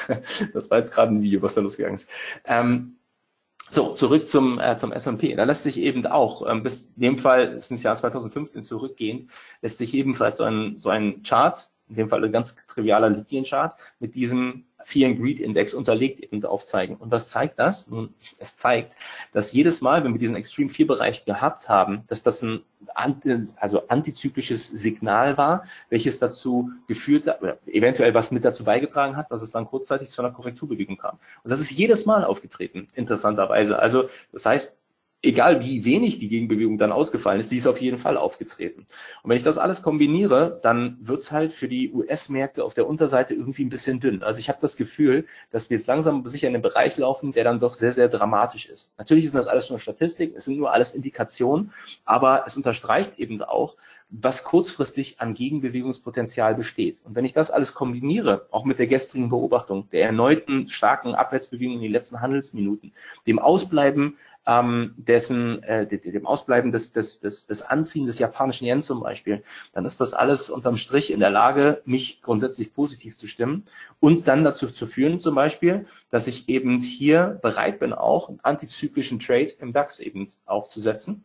Das war jetzt gerade ein Video, was da losgegangen ist. Ähm, so, zurück zum, äh, zum S&P. Da lässt sich eben auch, ähm, bis in dem Fall ist ins Jahr 2015 zurückgehend, lässt sich ebenfalls so ein, so ein Chart, in dem Fall ein ganz trivialer Linienchart, mit diesem Fear and Greed Index unterlegt eben aufzeigen. Und was zeigt das? Nun, es zeigt, dass jedes Mal, wenn wir diesen Extreme 4 Bereich gehabt haben, dass das ein also antizyklisches Signal war, welches dazu geführt hat, eventuell was mit dazu beigetragen hat, dass es dann kurzzeitig zu einer Korrekturbewegung kam. Und das ist jedes Mal aufgetreten, interessanterweise. Also, das heißt, egal wie wenig die Gegenbewegung dann ausgefallen ist, die ist auf jeden Fall aufgetreten. Und wenn ich das alles kombiniere, dann wird's halt für die US-Märkte auf der Unterseite irgendwie ein bisschen dünn. Also ich habe das Gefühl, dass wir jetzt langsam sicher in einen Bereich laufen, der dann doch sehr, sehr dramatisch ist. Natürlich sind das alles nur Statistiken, es sind nur alles Indikationen, aber es unterstreicht eben auch, was kurzfristig an Gegenbewegungspotenzial besteht. Und wenn ich das alles kombiniere, auch mit der gestrigen Beobachtung, der erneuten starken Abwärtsbewegung in den letzten Handelsminuten, dem Ausbleiben ähm, dessen, äh, dem Ausbleiben des, des, des, des Anziehen des japanischen Yen zum Beispiel, dann ist das alles unterm Strich in der Lage, mich grundsätzlich positiv zu stimmen und dann dazu zu führen zum Beispiel, dass ich eben hier bereit bin, auch einen antizyklischen Trade im DAX eben aufzusetzen.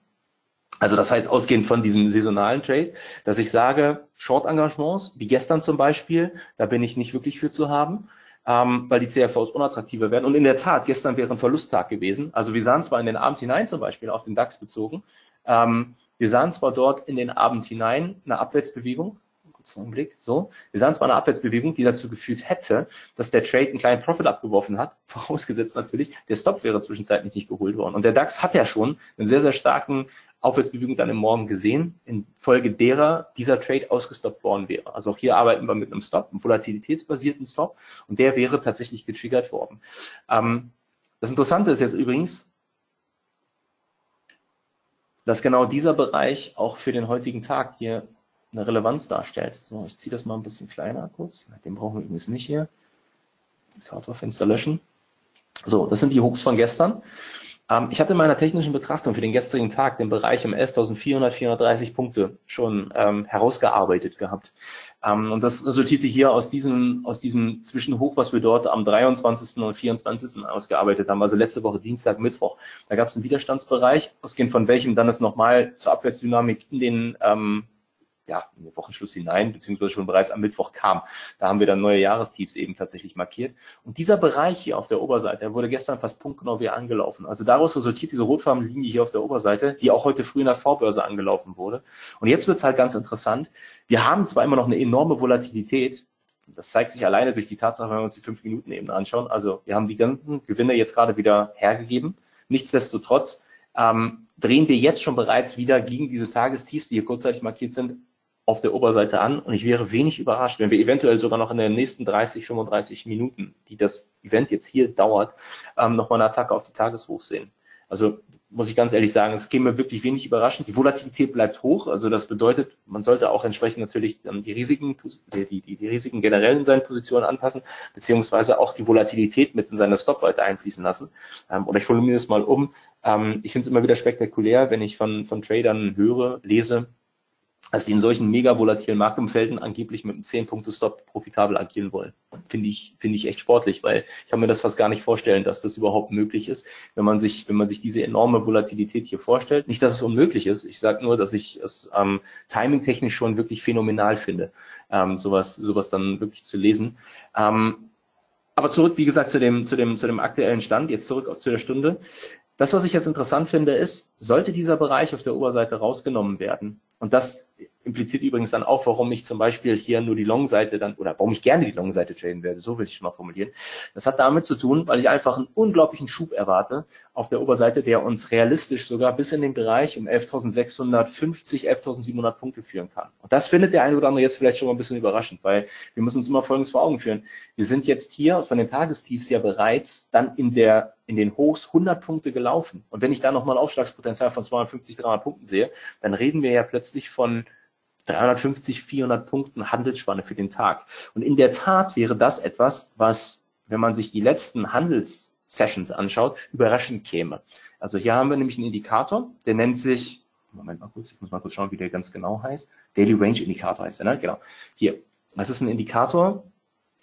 Also das heißt, ausgehend von diesem saisonalen Trade, dass ich sage, Short-Engagements, wie gestern zum Beispiel, da bin ich nicht wirklich für zu haben, ähm, weil die CFVs unattraktiver werden. Und in der Tat, gestern wäre ein Verlusttag gewesen. Also wir sahen zwar in den Abend hinein zum Beispiel, auf den DAX bezogen, ähm, wir sahen zwar dort in den Abend hinein eine Abwärtsbewegung, kurzen Augenblick, so, wir sahen zwar eine Abwärtsbewegung, die dazu geführt hätte, dass der Trade einen kleinen Profit abgeworfen hat, vorausgesetzt natürlich, der Stop wäre zwischenzeitlich nicht geholt worden. Und der DAX hat ja schon einen sehr, sehr starken Aufwärtsbewegung dann im Morgen gesehen, infolge derer dieser Trade ausgestoppt worden wäre. Also auch hier arbeiten wir mit einem Stop, einem volatilitätsbasierten Stop, und der wäre tatsächlich getriggert worden. Ähm, das Interessante ist jetzt übrigens, dass genau dieser Bereich auch für den heutigen Tag hier eine Relevanz darstellt. So, ich ziehe das mal ein bisschen kleiner kurz. Den brauchen wir übrigens nicht hier. Kartoffelfenster löschen. So, das sind die Hochs von gestern. Ähm, ich hatte in meiner technischen Betrachtung für den gestrigen Tag den Bereich um 11.400, 430 Punkte schon ähm, herausgearbeitet gehabt. Ähm, und das resultierte hier aus diesem, aus diesem Zwischenhoch, was wir dort am 23. und 24. ausgearbeitet haben, also letzte Woche Dienstag, Mittwoch. Da gab es einen Widerstandsbereich, ausgehend von welchem dann es nochmal zur Abwärtsdynamik in den ähm, ja, in den Wochenschluss hinein, beziehungsweise schon bereits am Mittwoch kam. Da haben wir dann neue Jahrestiefs eben tatsächlich markiert. Und dieser Bereich hier auf der Oberseite, der wurde gestern fast punktgenau wieder angelaufen. Also daraus resultiert diese rotfarbene Linie hier auf der Oberseite, die auch heute früh in der Vorbörse angelaufen wurde. Und jetzt wird es halt ganz interessant. Wir haben zwar immer noch eine enorme Volatilität, das zeigt sich alleine durch die Tatsache, wenn wir uns die fünf Minuten eben anschauen. Also wir haben die ganzen Gewinne jetzt gerade wieder hergegeben. Nichtsdestotrotz ähm, drehen wir jetzt schon bereits wieder gegen diese Tagestiefs, die hier kurzzeitig markiert sind, auf der Oberseite an und ich wäre wenig überrascht, wenn wir eventuell sogar noch in den nächsten 30, 35 Minuten, die das Event jetzt hier dauert, ähm, nochmal eine Attacke auf die Tageshochs sehen. Also muss ich ganz ehrlich sagen, es käme wirklich wenig überraschend. Die Volatilität bleibt hoch, also das bedeutet, man sollte auch entsprechend natürlich ähm, die Risiken, die, die, die Risiken generell in seinen Positionen anpassen, beziehungsweise auch die Volatilität mit in seine Stopweite einfließen lassen. Ähm, oder ich formuliere es mal um. Ähm, ich finde es immer wieder spektakulär, wenn ich von, von Tradern höre, lese, also die in solchen mega volatilen Marktumfelden angeblich mit einem 10-Punkte-Stop profitabel agieren wollen. Finde ich, finde ich echt sportlich, weil ich kann mir das fast gar nicht vorstellen, dass das überhaupt möglich ist, wenn man sich, wenn man sich diese enorme Volatilität hier vorstellt. Nicht, dass es unmöglich ist. Ich sage nur, dass ich es ähm, timingtechnisch schon wirklich phänomenal finde, ähm, sowas, sowas dann wirklich zu lesen. Ähm, aber zurück, wie gesagt, zu dem, zu dem, zu dem aktuellen Stand, jetzt zurück zu der Stunde. Das, was ich jetzt interessant finde, ist, sollte dieser Bereich auf der Oberseite rausgenommen werden, und das impliziert übrigens dann auch, warum ich zum Beispiel hier nur die Long-Seite dann, oder warum ich gerne die Long-Seite traden werde, so will ich es mal formulieren. Das hat damit zu tun, weil ich einfach einen unglaublichen Schub erwarte auf der Oberseite, der uns realistisch sogar bis in den Bereich um 11.650, 11.700 Punkte führen kann. Und das findet der eine oder andere jetzt vielleicht schon mal ein bisschen überraschend, weil wir müssen uns immer Folgendes vor Augen führen. Wir sind jetzt hier von den Tagestiefs ja bereits dann in der in den Hochs 100 Punkte gelaufen. Und wenn ich da nochmal Aufschlagspotenzial von 250, 300 Punkten sehe, dann reden wir ja plötzlich von 350, 400 Punkten Handelsspanne für den Tag. Und in der Tat wäre das etwas, was, wenn man sich die letzten Handelssessions anschaut, überraschend käme. Also hier haben wir nämlich einen Indikator, der nennt sich, Moment mal kurz, ich muss mal kurz schauen, wie der ganz genau heißt. Daily Range Indikator heißt er, ne? Genau. Hier. Das ist ein Indikator,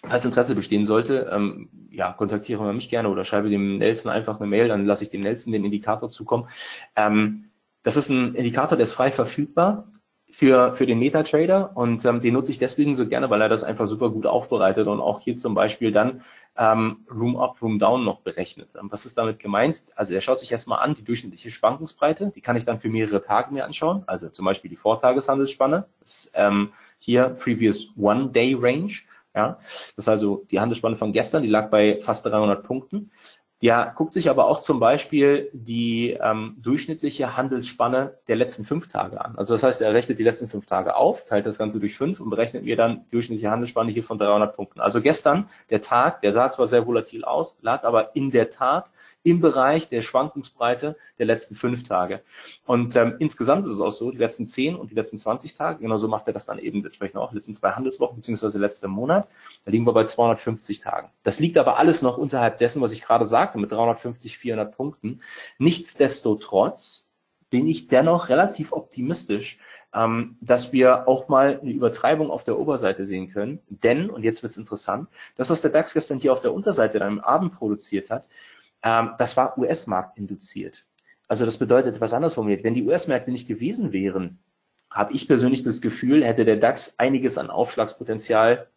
falls Interesse bestehen sollte, ähm, ja, kontaktiere mich gerne oder schreibe dem Nelson einfach eine Mail, dann lasse ich dem Nelson den Indikator zukommen. Ähm, das ist ein Indikator, der ist frei verfügbar für, für den MetaTrader und ähm, den nutze ich deswegen so gerne, weil er das einfach super gut aufbereitet und auch hier zum Beispiel dann ähm, Room Up, Room Down noch berechnet. Ähm, was ist damit gemeint? Also er schaut sich erstmal an, die durchschnittliche Schwankungsbreite, die kann ich dann für mehrere Tage mir anschauen, also zum Beispiel die Vortageshandelsspanne, das ähm, hier Previous One Day Range, ja, das ist also die Handelsspanne von gestern, die lag bei fast 300 Punkten. Ja, guckt sich aber auch zum Beispiel die ähm, durchschnittliche Handelsspanne der letzten fünf Tage an. Also das heißt, er rechnet die letzten fünf Tage auf, teilt das Ganze durch fünf und berechnet mir dann die durchschnittliche Handelsspanne hier von 300 Punkten. Also gestern, der Tag, der sah zwar sehr volatil aus, lag aber in der Tat im Bereich der Schwankungsbreite der letzten fünf Tage. Und ähm, insgesamt ist es auch so, die letzten zehn und die letzten 20 Tage, genauso macht er das dann eben entsprechend auch, letzten zwei Handelswochen beziehungsweise letzten Monat, da liegen wir bei 250 Tagen. Das liegt aber alles noch unterhalb dessen, was ich gerade sagte, mit 350, 400 Punkten. Nichtsdestotrotz bin ich dennoch relativ optimistisch, ähm, dass wir auch mal eine Übertreibung auf der Oberseite sehen können. Denn, und jetzt wird es interessant, das, was der DAX gestern hier auf der Unterseite dann im Abend produziert hat, das war US-Markt induziert. Also das bedeutet, was anders formuliert, wenn die US-Märkte nicht gewesen wären, habe ich persönlich das Gefühl, hätte der DAX einiges an Aufschlagspotenzial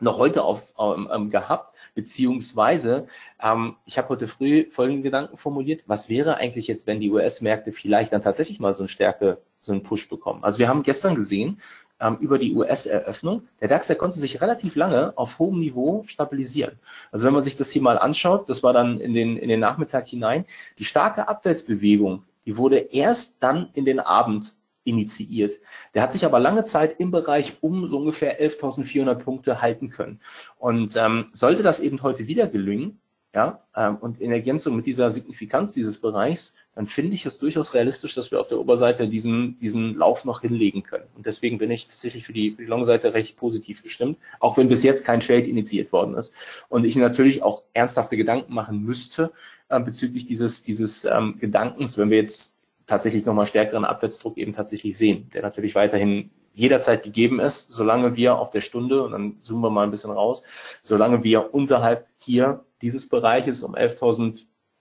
noch heute auf, ähm, ähm, gehabt, beziehungsweise ähm, ich habe heute früh folgenden Gedanken formuliert, was wäre eigentlich jetzt, wenn die US-Märkte vielleicht dann tatsächlich mal so eine Stärke, so einen Push bekommen. Also wir haben gestern gesehen, ähm, über die US-Eröffnung, der DAX, der konnte sich relativ lange auf hohem Niveau stabilisieren. Also wenn man sich das hier mal anschaut, das war dann in den, in den Nachmittag hinein, die starke Abwärtsbewegung, die wurde erst dann in den Abend initiiert. Der hat sich aber lange Zeit im Bereich um so ungefähr 11.400 Punkte halten können. Und ähm, sollte das eben heute wieder gelingen, ja, ähm, und in Ergänzung mit dieser Signifikanz dieses Bereichs, dann finde ich es durchaus realistisch, dass wir auf der Oberseite diesen, diesen Lauf noch hinlegen können. Und deswegen bin ich tatsächlich für die, für die Long-Seite recht positiv gestimmt, auch wenn bis jetzt kein Trade initiiert worden ist. Und ich natürlich auch ernsthafte Gedanken machen müsste äh, bezüglich dieses, dieses ähm, Gedankens, wenn wir jetzt tatsächlich nochmal stärkeren Abwärtsdruck eben tatsächlich sehen, der natürlich weiterhin jederzeit gegeben ist, solange wir auf der Stunde, und dann zoomen wir mal ein bisschen raus, solange wir unterhalb hier dieses Bereiches um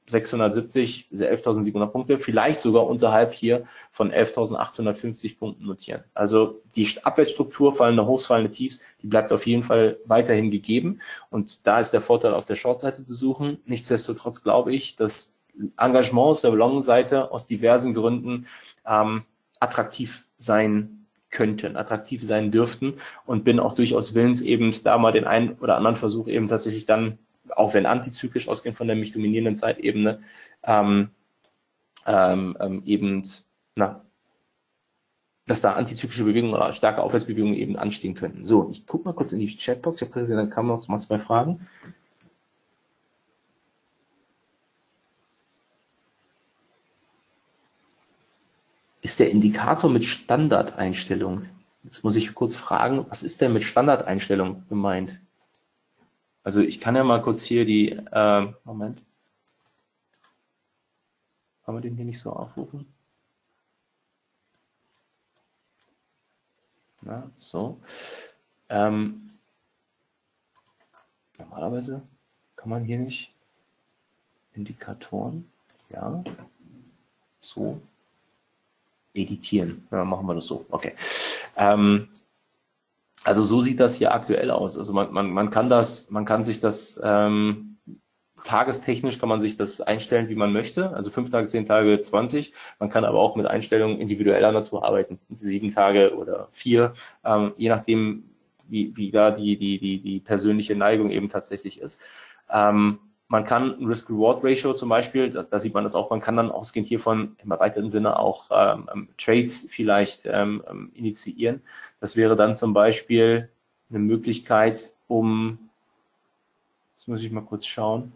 11.670, 11.700 Punkte, vielleicht sogar unterhalb hier von 11.850 Punkten notieren. Also die Abwärtsstruktur, fallende Hochs, fallende Tiefs, die bleibt auf jeden Fall weiterhin gegeben. Und da ist der Vorteil auf der Short-Seite zu suchen. Nichtsdestotrotz glaube ich, dass Engagements der Long-Seite aus diversen Gründen ähm, attraktiv sein könnten, attraktiv sein dürften und bin auch durchaus willens, eben da mal den einen oder anderen Versuch eben tatsächlich dann, auch wenn antizyklisch ausgehend von der mich dominierenden Zeitebene, ähm, ähm, ähm, eben, na, dass da antizyklische Bewegungen oder starke Aufwärtsbewegungen eben anstehen könnten. So, ich gucke mal kurz in die Chatbox. Habe gesehen, dann kamen noch mal zwei Fragen. ist der Indikator mit Standardeinstellung. Jetzt muss ich kurz fragen, was ist denn mit Standardeinstellung gemeint? Also ich kann ja mal kurz hier die, äh, Moment. Kann man den hier nicht so aufrufen? Na, so. Ähm, normalerweise kann man hier nicht Indikatoren, ja, so, editieren. Ja, machen wir das so. Okay. Ähm, also so sieht das hier aktuell aus. Also man, man, man kann das, man kann sich das ähm, tagestechnisch kann man sich das einstellen, wie man möchte. Also fünf Tage, zehn Tage, 20. Man kann aber auch mit Einstellungen individueller Natur arbeiten. Sieben Tage oder vier, ähm, je nachdem, wie, wie da die, die, die, die persönliche Neigung eben tatsächlich ist. Ähm, man kann Risk-Reward-Ratio zum Beispiel, da, da, sieht man das auch, man kann dann ausgehend hiervon im erweiterten Sinne auch ähm, ähm, Trades vielleicht ähm, ähm, initiieren. Das wäre dann zum Beispiel eine Möglichkeit, um, jetzt muss ich mal kurz schauen,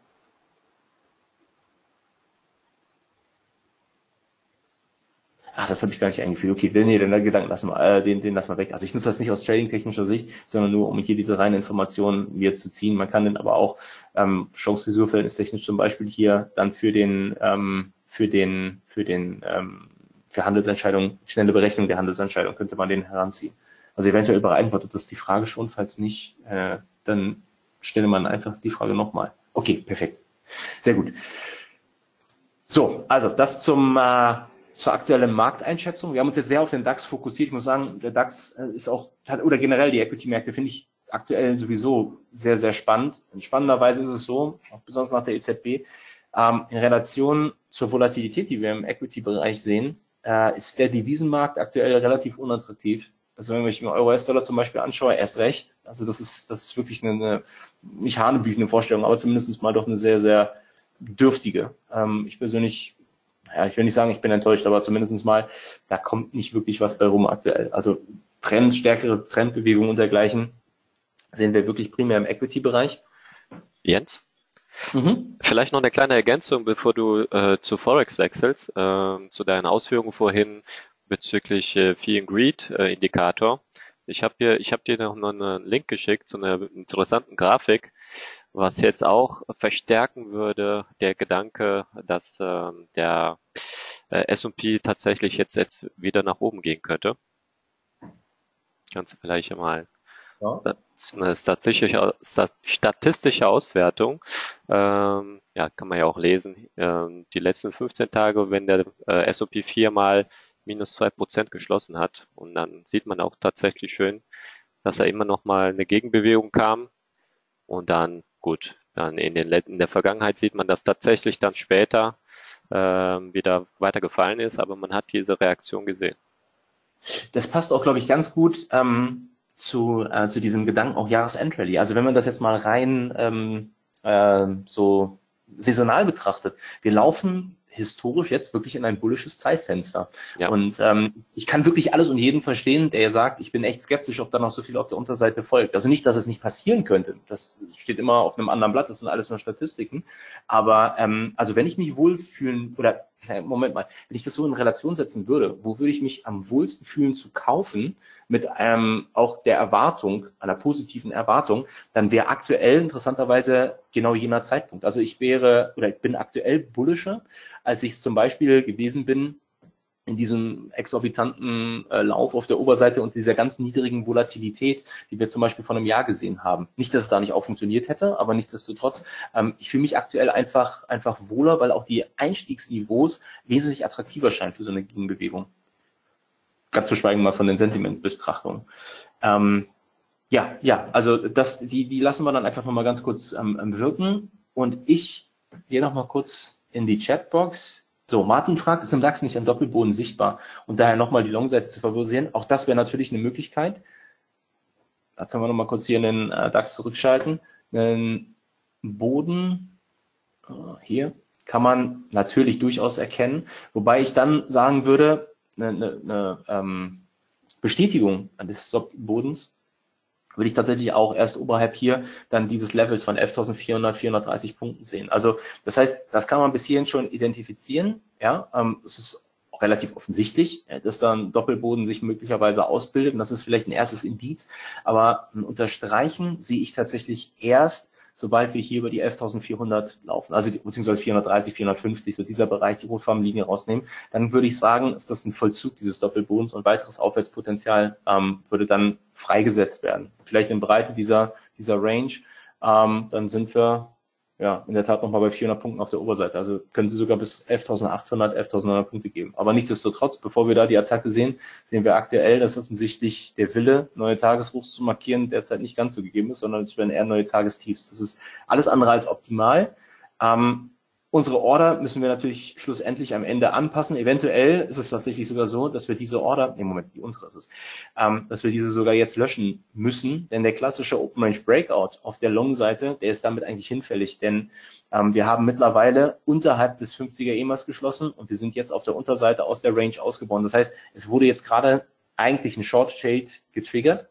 ach, das habe ich gar nicht eingeführt. Okay, nee, den Gedanken lassen wir, äh, den, den lassen wir weg. Also ich nutze das nicht aus trading-technischer Sicht, sondern nur, um hier diese reine Information mir zu ziehen. Man kann den aber auch ähm, Chance-Risiko-Verhältnistechnisch zum Beispiel hier dann für den, ähm, für den, für den, ähm, für Handelsentscheidungen, schnelle Berechnung der Handelsentscheidung könnte man den heranziehen. Also eventuell beantwortet das die Frage schon, falls nicht, äh, dann stelle man einfach die Frage nochmal. Okay, perfekt. Sehr gut. So, also das zum äh, zur aktuellen Markteinschätzung. Wir haben uns jetzt sehr auf den DAX fokussiert. Ich muss sagen, der DAX äh, ist auch, hat, oder generell die Equity-Märkte finde ich aktuell sowieso sehr, sehr spannend. Und spannenderweise ist es so, auch besonders nach der EZB, ähm, in Relation zur Volatilität, die wir im Equity-Bereich sehen, äh, ist der Devisenmarkt aktuell relativ unattraktiv. Also wenn ich mir Euro-US-Dollar zum Beispiel anschaue, erst recht. Also das ist, das ist wirklich eine, eine nicht hanebüchende Vorstellung, aber zumindest mal doch eine sehr, sehr dürftige. Ähm, ich persönlich ja, ich will nicht sagen, ich bin enttäuscht, aber zumindest mal, da kommt nicht wirklich was bei rum aktuell. Also Trends, stärkere Trendbewegungen und dergleichen sehen wir wirklich primär im Equity-Bereich. Jens? Mhm. Vielleicht noch eine kleine Ergänzung, bevor du äh, zu Forex wechselst, äh, zu deinen Ausführungen vorhin bezüglich äh, Fee and Greed äh, Indikator. Ich habe dir, ich habe dir noch einen Link geschickt zu einer interessanten Grafik, was jetzt auch verstärken würde, der Gedanke, dass äh, der äh, S&P tatsächlich jetzt, jetzt wieder nach oben gehen könnte. Kannst du vielleicht mal Ja. Das ist eine statistische, statistische Auswertung. Ähm, ja, kann man ja auch lesen. Ähm, die letzten 15 Tage, wenn der äh, S&P viermal minus zwei Prozent geschlossen hat. Und dann sieht man auch tatsächlich schön, dass er immer noch mal eine Gegenbewegung kam. Und dann, gut, dann in, den, in der Vergangenheit sieht man, dass tatsächlich dann später ähm, wieder weiter gefallen ist, aber man hat diese Reaktion gesehen. Das passt auch, glaube ich, ganz gut ähm, zu, äh, zu diesem Gedanken auch Jahresendrallye. Also wenn man das jetzt mal rein ähm, äh, so saisonal betrachtet, wir laufen historisch jetzt wirklich in ein bullisches Zeitfenster. Ja. Und ähm, ich kann wirklich alles und jeden verstehen, der sagt, ich bin echt skeptisch, ob da noch so viel auf der Unterseite folgt. Also nicht, dass es nicht passieren könnte. Das steht immer auf einem anderen Blatt, das sind alles nur Statistiken. Aber ähm, also wenn ich mich wohlfühlen oder Moment mal, wenn ich das so in Relation setzen würde, wo würde ich mich am wohlsten fühlen zu kaufen, mit ähm, auch der Erwartung, einer positiven Erwartung, dann wäre aktuell interessanterweise genau jener Zeitpunkt. Also ich wäre oder ich bin aktuell bullischer, als ich zum Beispiel gewesen bin in diesem exorbitanten äh, Lauf auf der Oberseite und dieser ganz niedrigen Volatilität, die wir zum Beispiel vor einem Jahr gesehen haben. Nicht, dass es da nicht auch funktioniert hätte, aber nichtsdestotrotz, ähm, ich fühle mich aktuell einfach, einfach wohler, weil auch die Einstiegsniveaus wesentlich attraktiver scheinen für so eine Gegenbewegung. Ganz zu schweigen mal von den Sentimentbetrachtungen. Ähm, ja, ja, also das, die, die lassen wir dann einfach nochmal ganz kurz ähm, wirken. Und ich gehe nochmal kurz in die Chatbox so, Martin fragt, ist im DAX nicht ein Doppelboden sichtbar und daher nochmal die Long-Seite zu favorisieren? Auch das wäre natürlich eine Möglichkeit. Da können wir nochmal kurz hier in den äh, DAX zurückschalten. Einen Boden, äh, hier, kann man natürlich durchaus erkennen, wobei ich dann sagen würde, eine, eine, eine ähm, Bestätigung des Bodens würde ich tatsächlich auch erst oberhalb hier dann dieses Levels von 11.400, 430 Punkten sehen. Also das heißt, das kann man bis hierhin schon identifizieren. Ja, ähm, es ist relativ offensichtlich, dass dann Doppelboden sich möglicherweise ausbildet und das ist vielleicht ein erstes Indiz. Aber ein Unterstreichen sehe ich tatsächlich erst, sobald wir hier über die 11.400 laufen, also die, beziehungsweise 430, 450, so dieser Bereich, die Rotfarbenlinie rausnehmen, dann würde ich sagen, ist das ein Vollzug dieses Doppelbodens und weiteres Aufwärtspotenzial ähm, würde dann freigesetzt werden. Vielleicht in Breite dieser, dieser Range, ähm, dann sind wir ja, in der Tat nochmal bei 400 Punkten auf der Oberseite. Also können Sie sogar bis 11.800, 11.900 Punkte geben. Aber nichtsdestotrotz, bevor wir da die Attacke sehen, sehen wir aktuell, dass offensichtlich der Wille, neue Tageshochs zu markieren, derzeit nicht ganz so gegeben ist, sondern es werden eher neue Tagestiefs. Das ist alles andere als optimal. Ähm, Unsere Order müssen wir natürlich schlussendlich am Ende anpassen. Eventuell ist es tatsächlich sogar so, dass wir diese Order, im Moment, die untere ist es, ähm, dass wir diese sogar jetzt löschen müssen, denn der klassische Open Range Breakout auf der Long-Seite, der ist damit eigentlich hinfällig, denn ähm, wir haben mittlerweile unterhalb des 50er EMAs geschlossen und wir sind jetzt auf der Unterseite aus der Range ausgebaut. Das heißt, es wurde jetzt gerade eigentlich ein Short Shade getriggert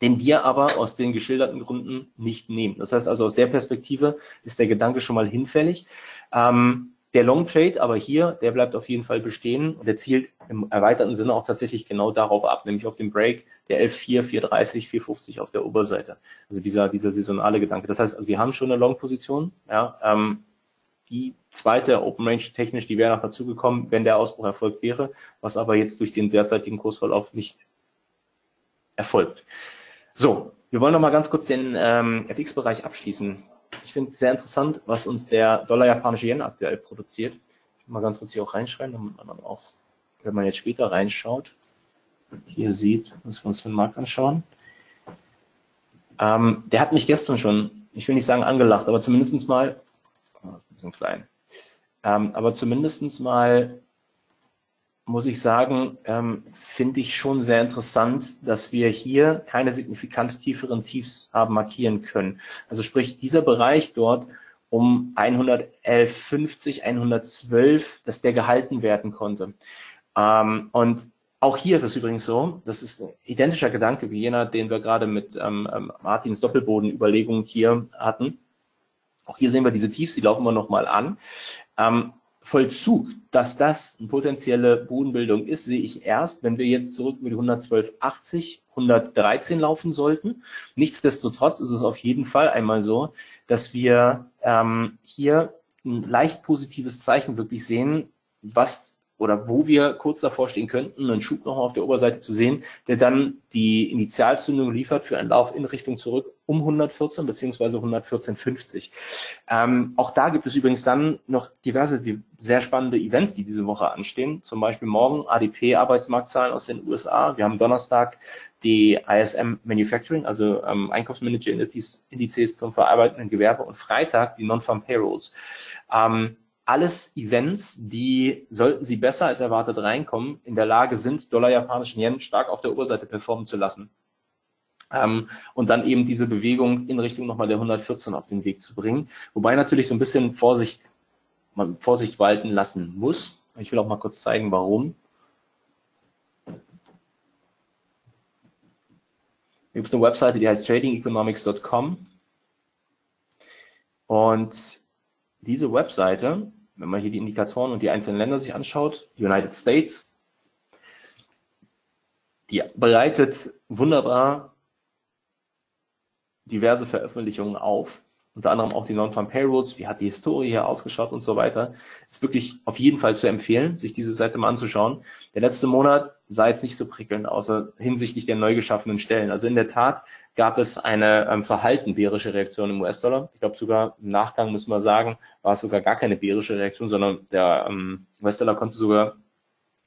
den wir aber aus den geschilderten Gründen nicht nehmen. Das heißt also, aus der Perspektive ist der Gedanke schon mal hinfällig. Ähm, der Long Trade aber hier, der bleibt auf jeden Fall bestehen und der zielt im erweiterten Sinne auch tatsächlich genau darauf ab, nämlich auf den Break der 11.4, 4.30, 4.50 auf der Oberseite. Also dieser, dieser saisonale Gedanke. Das heißt, also wir haben schon eine Long-Position, ja, ähm, die zweite Open Range technisch, die wäre noch dazugekommen, wenn der Ausbruch erfolgt wäre, was aber jetzt durch den derzeitigen Kursverlauf nicht erfolgt. So, wir wollen noch mal ganz kurz den ähm, FX-Bereich abschließen. Ich finde es sehr interessant, was uns der Dollar-Japanische Yen aktuell produziert. Ich will mal ganz kurz hier auch reinschreiben, damit man dann auch, wenn man jetzt später reinschaut, hier sieht, was wir uns für den Markt anschauen. Ähm, der hat mich gestern schon, ich will nicht sagen angelacht, aber zumindestens mal, oh, ein bisschen klein, ähm, aber zumindestens mal muss ich sagen, ähm, finde ich schon sehr interessant, dass wir hier keine signifikant tieferen Tiefs haben markieren können. Also sprich, dieser Bereich dort um 111,50, 112, dass der gehalten werden konnte. Ähm, und auch hier ist es übrigens so, das ist ein identischer Gedanke wie jener, den wir gerade mit ähm, ähm Martins Doppelbodenüberlegung hier hatten. Auch hier sehen wir diese Tiefs, die laufen wir nochmal an. Ähm, Vollzug, dass das eine potenzielle Bodenbildung ist, sehe ich erst, wenn wir jetzt zurück über die 112,80, 113 laufen sollten. Nichtsdestotrotz ist es auf jeden Fall einmal so, dass wir ähm, hier ein leicht positives Zeichen wirklich sehen, was oder wo wir kurz davor stehen könnten, einen Schub noch auf der Oberseite zu sehen, der dann die Initialzündung liefert für einen Lauf in Richtung zurück um 114 beziehungsweise 114,50. Ähm, auch da gibt es übrigens dann noch diverse sehr spannende Events, die diese Woche anstehen. Zum Beispiel morgen ADP-Arbeitsmarktzahlen aus den USA. Wir haben Donnerstag die ISM Manufacturing, also ähm, Einkaufsmanager-Indizes zum verarbeitenden Gewerbe und Freitag die Non-Farm Payrolls. Ähm, alles Events, die, sollten sie besser als erwartet reinkommen, in der Lage sind, Dollar-japanischen Yen stark auf der Oberseite performen zu lassen. Ähm, und dann eben diese Bewegung in Richtung nochmal der 114 auf den Weg zu bringen. Wobei natürlich so ein bisschen Vorsicht, man Vorsicht walten lassen muss. Ich will auch mal kurz zeigen, warum. Hier gibt es eine Webseite, die heißt tradingeconomics.com. Und diese Webseite wenn man hier die Indikatoren und die einzelnen Länder sich anschaut, United States, die bereitet wunderbar diverse Veröffentlichungen auf, unter anderem auch die Non-Farm Payrolls, wie hat die Historie hier ausgeschaut und so weiter. Ist wirklich auf jeden Fall zu empfehlen, sich diese Seite mal anzuschauen. Der letzte Monat sah jetzt nicht so prickelnd, außer hinsichtlich der neu geschaffenen Stellen. Also in der Tat gab es eine ähm, verhalten bärische Reaktion im US-Dollar. Ich glaube sogar im Nachgang müssen wir sagen, war es sogar gar keine bärische Reaktion, sondern der ähm, US-Dollar konnte sogar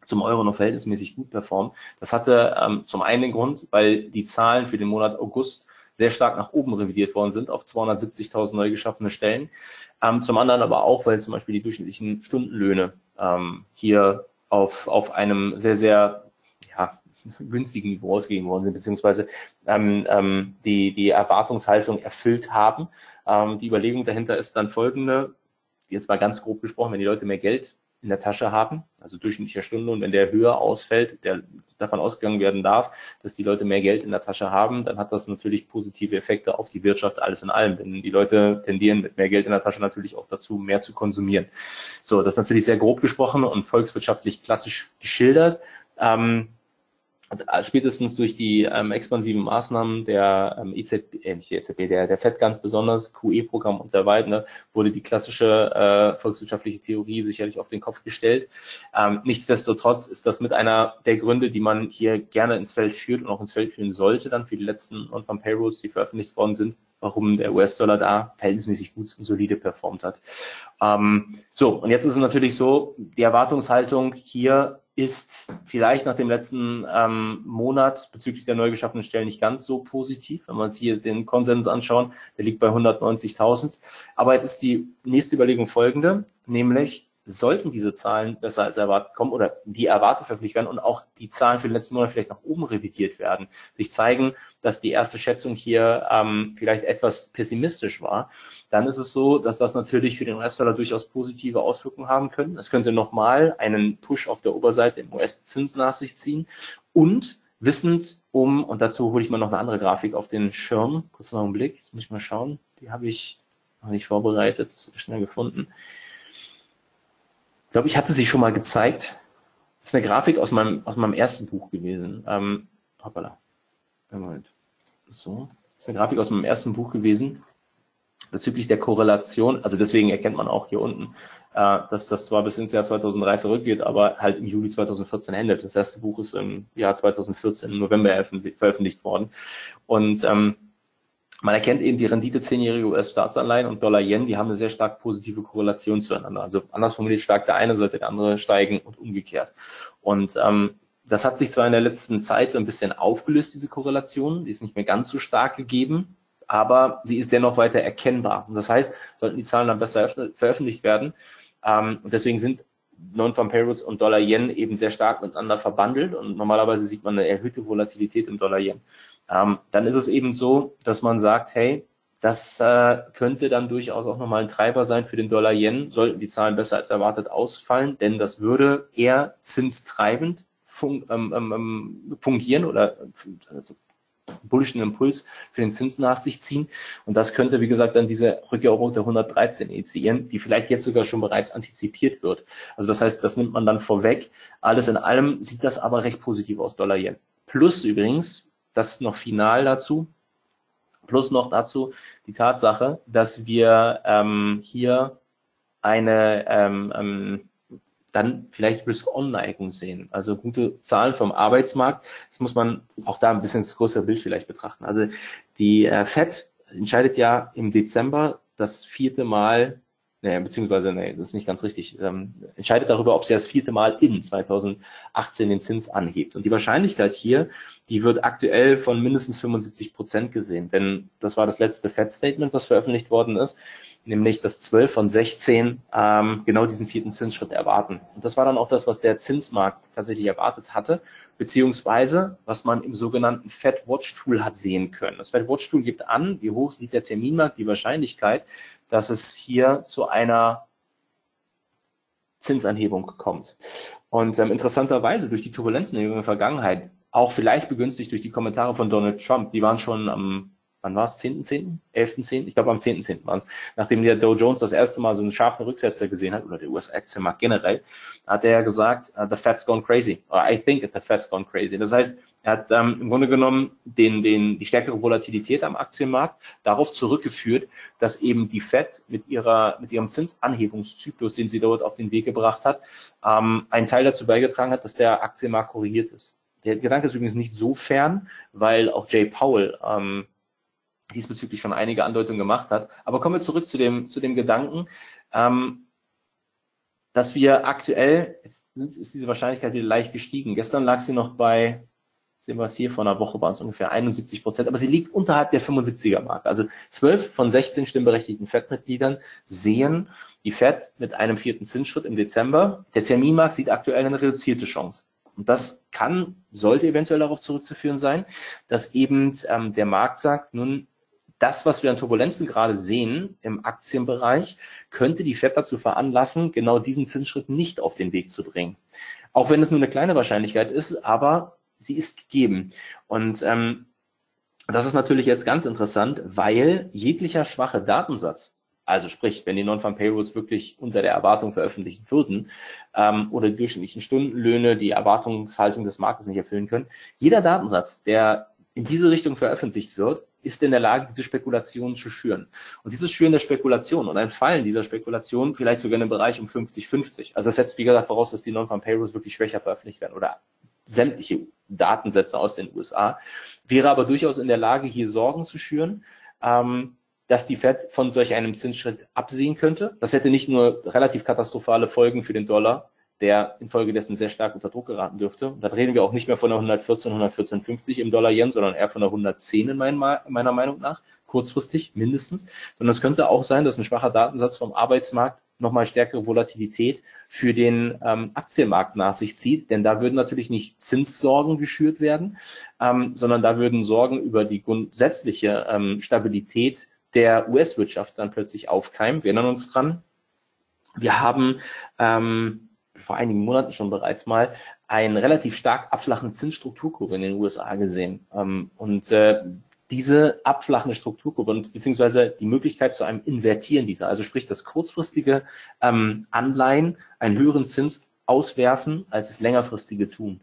zum Euro noch verhältnismäßig gut performen. Das hatte ähm, zum einen den Grund, weil die Zahlen für den Monat August sehr stark nach oben revidiert worden sind auf 270.000 neu geschaffene Stellen. Ähm, zum anderen aber auch, weil zum Beispiel die durchschnittlichen Stundenlöhne ähm, hier auf, auf einem sehr, sehr ja, günstigen Niveau ausgegeben worden sind, beziehungsweise ähm, ähm, die, die Erwartungshaltung erfüllt haben. Ähm, die Überlegung dahinter ist dann folgende, jetzt mal ganz grob gesprochen, wenn die Leute mehr Geld in der Tasche haben, also durchschnittlicher Stunde, und wenn der höher ausfällt, der davon ausgegangen werden darf, dass die Leute mehr Geld in der Tasche haben, dann hat das natürlich positive Effekte auf die Wirtschaft, alles in allem. Denn die Leute tendieren mit mehr Geld in der Tasche natürlich auch dazu, mehr zu konsumieren. So, das ist natürlich sehr grob gesprochen und volkswirtschaftlich klassisch geschildert. Ähm, äh, spätestens durch die ähm, expansiven Maßnahmen der ähm, EZB, äh, nicht der EZB, der, der FED ganz besonders, QE-Programm und so weiter, ne, wurde die klassische äh, volkswirtschaftliche Theorie sicherlich auf den Kopf gestellt. Ähm, nichtsdestotrotz ist das mit einer der Gründe, die man hier gerne ins Feld führt und auch ins Feld führen sollte, dann für die letzten Non-Farm Payrolls, die veröffentlicht worden sind, warum der US-Dollar da verhältnismäßig gut und solide performt hat. Ähm, so, und jetzt ist es natürlich so, die Erwartungshaltung hier ist vielleicht nach dem letzten ähm, Monat bezüglich der neu geschaffenen Stellen nicht ganz so positiv. Wenn wir uns hier den Konsens anschauen, der liegt bei 190.000. Aber jetzt ist die nächste Überlegung folgende, nämlich sollten diese Zahlen besser als erwartet kommen oder die erwartet verpflichtet werden und auch die Zahlen für den letzten Monat vielleicht nach oben revidiert werden, sich zeigen, dass die erste Schätzung hier ähm, vielleicht etwas pessimistisch war, dann ist es so, dass das natürlich für den US-Dollar durchaus positive Auswirkungen haben könnte. Es könnte nochmal einen Push auf der Oberseite im US-Zins nach sich ziehen und wissend um, und dazu hole ich mal noch eine andere Grafik auf den Schirm, kurz noch einen Blick, jetzt muss ich mal schauen, die habe ich noch nicht vorbereitet, das habe ich schnell gefunden glaube, ich hatte sie schon mal gezeigt. Das ist eine Grafik aus meinem, aus meinem ersten Buch gewesen. Ähm, hoppala. Moment. So. Das ist eine Grafik aus meinem ersten Buch gewesen. Bezüglich der Korrelation. Also deswegen erkennt man auch hier unten, äh, dass das zwar bis ins Jahr 2003 zurückgeht, aber halt im Juli 2014 endet. Das erste Buch ist im Jahr 2014 im November veröffentlicht worden. Und ähm, man erkennt eben die Rendite zehnjährige US-Staatsanleihen und Dollar-Yen, die haben eine sehr stark positive Korrelation zueinander. Also anders formuliert, stark der eine, sollte der andere steigen und umgekehrt. Und ähm, das hat sich zwar in der letzten Zeit so ein bisschen aufgelöst, diese Korrelation, die ist nicht mehr ganz so stark gegeben, aber sie ist dennoch weiter erkennbar. Und das heißt, sollten die Zahlen dann besser veröffentlicht werden, ähm, und deswegen sind Non-Farm Payrolls und Dollar-Yen eben sehr stark miteinander verbandelt und normalerweise sieht man eine erhöhte Volatilität im Dollar-Yen. Ähm, dann ist es eben so, dass man sagt, hey, das äh, könnte dann durchaus auch nochmal ein Treiber sein für den Dollar-Yen, sollten die Zahlen besser als erwartet ausfallen, denn das würde eher zinstreibend fun ähm, ähm, ähm fungieren oder also bullischen Impuls für den Zins nach sich ziehen. Und das könnte, wie gesagt, dann diese Rückeroberung der 113 initiieren, die vielleicht jetzt sogar schon bereits antizipiert wird. Also das heißt, das nimmt man dann vorweg. Alles in allem sieht das aber recht positiv aus, Dollar-Yen. Plus übrigens, das noch final dazu. Plus noch dazu die Tatsache, dass wir ähm, hier eine ähm, ähm, dann vielleicht Risk-On-Neigung sehen. Also gute Zahlen vom Arbeitsmarkt. Das muss man auch da ein bisschen das größere Bild vielleicht betrachten. Also die äh, FED entscheidet ja im Dezember das vierte Mal nee, beziehungsweise, nee, das ist nicht ganz richtig, ähm, entscheidet darüber, ob sie das vierte Mal in 2018 den Zins anhebt. Und die Wahrscheinlichkeit hier, die wird aktuell von mindestens 75 Prozent gesehen, denn das war das letzte Fed-Statement, was veröffentlicht worden ist, nämlich dass 12 von 16 ähm, genau diesen vierten Zinsschritt erwarten. Und das war dann auch das, was der Zinsmarkt tatsächlich erwartet hatte, beziehungsweise was man im sogenannten Fed Watch Tool hat sehen können. Das Fed Watch Tool gibt an, wie hoch sieht der Terminmarkt die Wahrscheinlichkeit, dass es hier zu einer Zinsanhebung kommt. Und ähm, interessanterweise durch die Turbulenzen in der Vergangenheit, auch vielleicht begünstigt durch die Kommentare von Donald Trump, die waren schon am wann war es, 10.10., 11.10., ich glaube am 10.10. waren es, nachdem der Dow Jones das erste Mal so einen scharfen Rücksetzer gesehen hat, oder der US-Aktienmarkt generell, hat er gesagt, uh, the Fed's gone crazy, or I think the Fed's gone crazy. Das heißt, er hat ähm, im Grunde genommen den, den, die stärkere Volatilität am Aktienmarkt darauf zurückgeführt, dass eben die Fed mit ihrer, mit ihrem Zinsanhebungszyklus, den sie dort auf den Weg gebracht hat, ähm, einen Teil dazu beigetragen hat, dass der Aktienmarkt korrigiert ist. Der Gedanke ist übrigens nicht so fern, weil auch Jay Powell ähm, diesbezüglich schon einige Andeutungen gemacht hat. Aber kommen wir zurück zu dem, zu dem Gedanken, ähm, dass wir aktuell, ist, ist diese Wahrscheinlichkeit wieder leicht gestiegen. Gestern lag sie noch bei, sehen wir es hier, vor einer Woche waren es ungefähr 71 Prozent, aber sie liegt unterhalb der 75er Marke. Also 12 von 16 stimmberechtigten FED-Mitgliedern sehen die FED mit einem vierten Zinsschritt im Dezember. Der Terminmarkt sieht aktuell eine reduzierte Chance. Und das kann, sollte eventuell darauf zurückzuführen sein, dass eben ähm, der Markt sagt, nun, das, was wir an Turbulenzen gerade sehen im Aktienbereich, könnte die FED dazu veranlassen, genau diesen Zinsschritt nicht auf den Weg zu bringen. Auch wenn es nur eine kleine Wahrscheinlichkeit ist, aber sie ist gegeben. Und ähm, das ist natürlich jetzt ganz interessant, weil jeglicher schwache Datensatz, also sprich, wenn die Non-Farm Payrolls wirklich unter der Erwartung veröffentlicht würden ähm, oder die durchschnittlichen Stundenlöhne die Erwartungshaltung des Marktes nicht erfüllen können, jeder Datensatz, der in diese Richtung veröffentlicht wird, ist in der Lage, diese Spekulationen zu schüren. Und dieses Schüren der Spekulation und ein Fallen dieser Spekulation vielleicht sogar in einem Bereich um 50-50. Also das setzt, wie gesagt, voraus, dass die Non-Farm Payrolls wirklich schwächer veröffentlicht werden oder sämtliche Datensätze aus den USA, wäre aber durchaus in der Lage, hier Sorgen zu schüren, ähm, dass die Fed von solch einem Zinsschritt absehen könnte. Das hätte nicht nur relativ katastrophale Folgen für den Dollar, der infolgedessen sehr stark unter Druck geraten dürfte. Und dann reden wir auch nicht mehr von der 114, 114,50 im Dollar Yen, sondern eher von der 110 in mein, meiner Meinung nach, kurzfristig mindestens. Sondern es könnte auch sein, dass ein schwacher Datensatz vom Arbeitsmarkt nochmal stärkere Volatilität für den ähm, Aktienmarkt nach sich zieht, denn da würden natürlich nicht Zinssorgen geschürt werden, ähm, sondern da würden Sorgen über die grundsätzliche ähm, Stabilität der US-Wirtschaft dann plötzlich aufkeimen. Wir erinnern uns dran. Wir haben ähm, vor einigen Monaten schon bereits mal einen relativ stark abflachenden Zinsstrukturkurve in den USA gesehen. Ähm, und äh, diese abflachende Strukturkurve und beziehungsweise die Möglichkeit zu einem Invertieren dieser, also sprich das kurzfristige ähm, Anleihen einen höheren Zins auswerfen, als es längerfristige tun.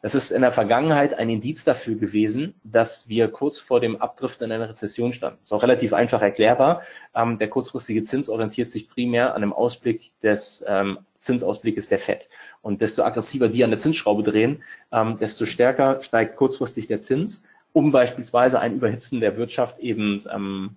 Das ist in der Vergangenheit ein Indiz dafür gewesen, dass wir kurz vor dem Abdriften in einer Rezession standen. Ist auch relativ einfach erklärbar. Ähm, der kurzfristige Zins orientiert sich primär an dem Ausblick des ähm, Zinsausblickes der FED. Und desto aggressiver die an der Zinsschraube drehen, ähm, desto stärker steigt kurzfristig der Zins, um beispielsweise ein Überhitzen der Wirtschaft eben ähm,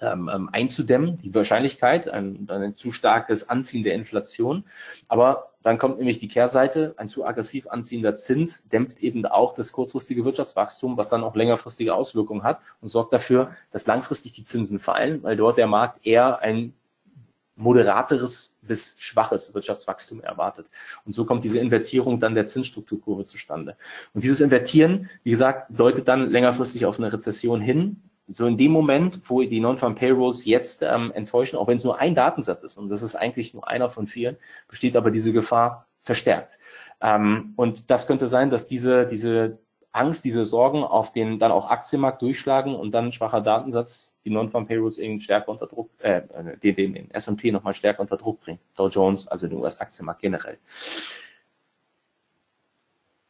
ähm, ähm, einzudämmen, die Wahrscheinlichkeit, ein, ein zu starkes Anziehen der Inflation. Aber dann kommt nämlich die Kehrseite, ein zu aggressiv anziehender Zins dämpft eben auch das kurzfristige Wirtschaftswachstum, was dann auch längerfristige Auswirkungen hat und sorgt dafür, dass langfristig die Zinsen fallen, weil dort der Markt eher ein moderateres bis schwaches Wirtschaftswachstum erwartet. Und so kommt diese Invertierung dann der Zinsstrukturkurve zustande. Und dieses Invertieren, wie gesagt, deutet dann längerfristig auf eine Rezession hin. So in dem Moment, wo die Non-Farm Payrolls jetzt ähm, enttäuschen, auch wenn es nur ein Datensatz ist, und das ist eigentlich nur einer von vielen, besteht aber diese Gefahr verstärkt. Ähm, und das könnte sein, dass diese, diese Angst, diese Sorgen auf den dann auch Aktienmarkt durchschlagen und dann schwacher Datensatz die Non-Farm Payrolls irgendwie stärker unter Druck, äh, den, den, den S&P nochmal stärker unter Druck bringt. Dow Jones, also den US-Aktienmarkt generell.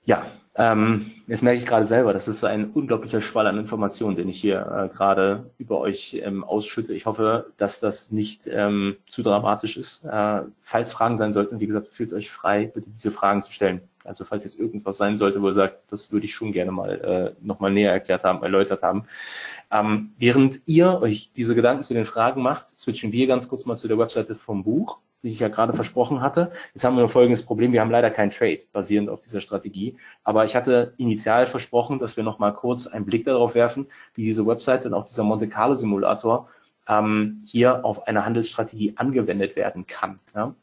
Ja, ähm, jetzt merke ich gerade selber, das ist ein unglaublicher Schwall an Informationen, den ich hier äh, gerade über euch ähm, ausschütte. Ich hoffe, dass das nicht ähm, zu dramatisch ist. Äh, falls Fragen sein sollten, wie gesagt, fühlt euch frei, bitte diese Fragen zu stellen. Also falls jetzt irgendwas sein sollte, wo ihr sagt, das würde ich schon gerne mal äh, nochmal näher erklärt haben, erläutert haben. Ähm, während ihr euch diese Gedanken zu den Fragen macht, switchen wir ganz kurz mal zu der Webseite vom Buch die ich ja gerade versprochen hatte. Jetzt haben wir folgendes Problem, wir haben leider keinen Trade basierend auf dieser Strategie, aber ich hatte initial versprochen, dass wir noch mal kurz einen Blick darauf werfen, wie diese Webseite und auch dieser Monte Carlo Simulator ähm, hier auf eine Handelsstrategie angewendet werden kann. Ja?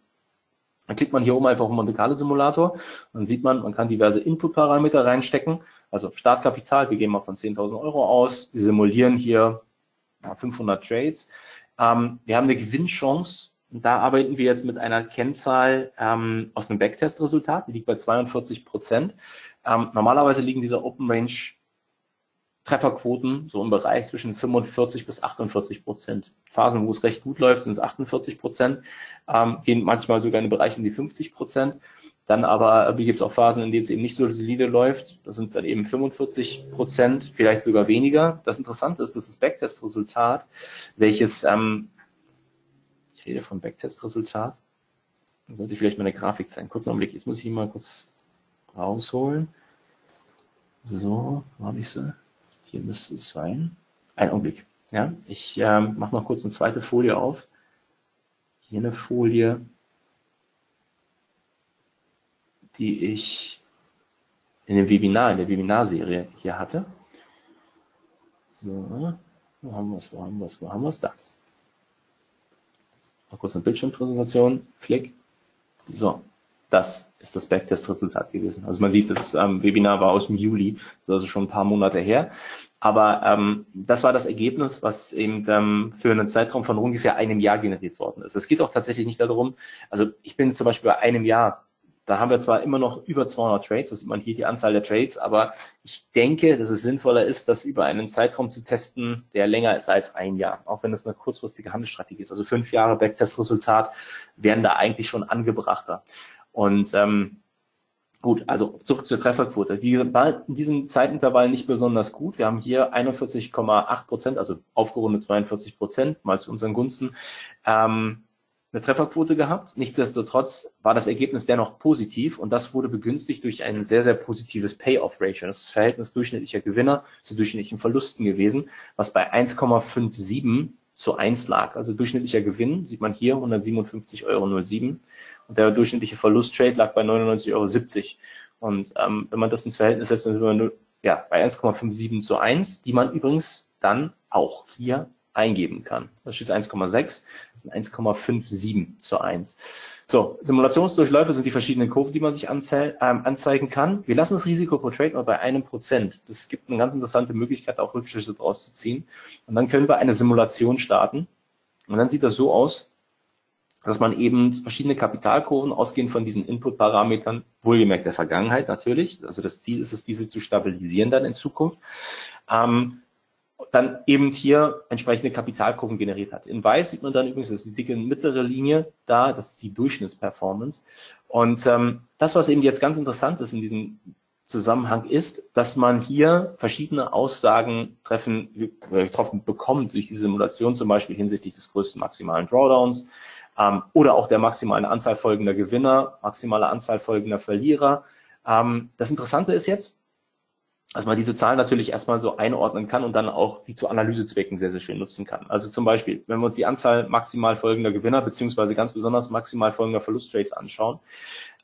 Dann klickt man hier oben einfach auf Monte Carlo Simulator, dann sieht man, man kann diverse Input-Parameter reinstecken, also Startkapital, wir gehen mal von 10.000 Euro aus, wir simulieren hier 500 Trades. Ähm, wir haben eine Gewinnchance. Und da arbeiten wir jetzt mit einer Kennzahl ähm, aus einem Backtest-Resultat, die liegt bei 42 Prozent. Ähm, normalerweise liegen diese Open Range Trefferquoten so im Bereich zwischen 45 bis 48 Prozent. Phasen, wo es recht gut läuft, sind es 48 Prozent, ähm, gehen manchmal sogar in den Bereich in die 50 Prozent. Dann aber wie gibt es auch Phasen, in denen es eben nicht so solide läuft. Da sind dann eben 45 Prozent, vielleicht sogar weniger. Das Interessante ist, dass das Backtest-Resultat, welches ähm, ich rede vom Backtest-Resultat. Sollte ich vielleicht mal eine Grafik zeigen. Kurzen Augenblick, jetzt muss ich ihn mal kurz rausholen. So, wo habe ich sie? Hier müsste es sein. Ein Augenblick. Ja, ich ähm, mache noch kurz eine zweite Folie auf. Hier eine Folie, die ich in dem Webinar, in der Webinarserie hier hatte. So, wo haben wir es, wo haben wir es, wo haben wir es? Da. Mal kurz eine Bildschirmpräsentation. Klick. So, das ist das Backtest-Resultat gewesen. Also man sieht, das ähm, Webinar war aus dem Juli, also schon ein paar Monate her. Aber ähm, das war das Ergebnis, was eben ähm, für einen Zeitraum von ungefähr einem Jahr generiert worden ist. Es geht auch tatsächlich nicht darum, also ich bin zum Beispiel bei einem Jahr da haben wir zwar immer noch über 200 Trades, das sieht man hier die Anzahl der Trades, aber ich denke, dass es sinnvoller ist, das über einen Zeitraum zu testen, der länger ist als ein Jahr, auch wenn es eine kurzfristige Handelsstrategie ist. Also fünf Jahre Backtest-Resultat wären da eigentlich schon angebrachter. Und ähm, Gut, also zurück zur Trefferquote. Die war in diesem Zeitintervall nicht besonders gut. Wir haben hier 41,8 Prozent, also aufgerundet 42 Prozent, mal zu unseren Gunsten. Ähm, eine Trefferquote gehabt. Nichtsdestotrotz war das Ergebnis dennoch positiv und das wurde begünstigt durch ein sehr, sehr positives Payoff-Ratio. Das ist das Verhältnis durchschnittlicher Gewinner zu durchschnittlichen Verlusten gewesen, was bei 1,57 zu 1 lag. Also durchschnittlicher Gewinn sieht man hier 157,07 Euro der durchschnittliche Verlusttrade lag bei 99,70 Euro. Und ähm, wenn man das ins Verhältnis setzt, dann sind wir nur, ja, bei 1,57 zu 1, die man übrigens dann auch hier eingeben kann. Das steht 1,6, das sind 1,57 zu 1. So, Simulationsdurchläufe sind die verschiedenen Kurven, die man sich ähm, anzeigen kann. Wir lassen das Risiko pro Trade mal bei einem Prozent. Das gibt eine ganz interessante Möglichkeit, auch Rückschlüsse daraus zu ziehen. Und dann können wir eine Simulation starten. Und dann sieht das so aus, dass man eben verschiedene Kapitalkurven ausgehend von diesen Input-Parametern, wohlgemerkt der Vergangenheit natürlich, also das Ziel ist es, diese zu stabilisieren dann in Zukunft, ähm, dann eben hier entsprechende Kapitalkurven generiert hat. In weiß sieht man dann übrigens, das ist die dicke mittlere Linie da, das ist die Durchschnittsperformance. Und ähm, das, was eben jetzt ganz interessant ist in diesem Zusammenhang, ist, dass man hier verschiedene Aussagen treffen, äh, getroffen bekommt durch diese Simulation, zum Beispiel hinsichtlich des größten maximalen Drawdowns ähm, oder auch der maximalen Anzahl folgender Gewinner, maximale Anzahl folgender Verlierer. Ähm, das Interessante ist jetzt, dass man diese Zahlen natürlich erstmal so einordnen kann und dann auch die zu Analysezwecken sehr, sehr schön nutzen kann. Also zum Beispiel, wenn wir uns die Anzahl maximal folgender Gewinner beziehungsweise ganz besonders maximal folgender Verlusttrades anschauen,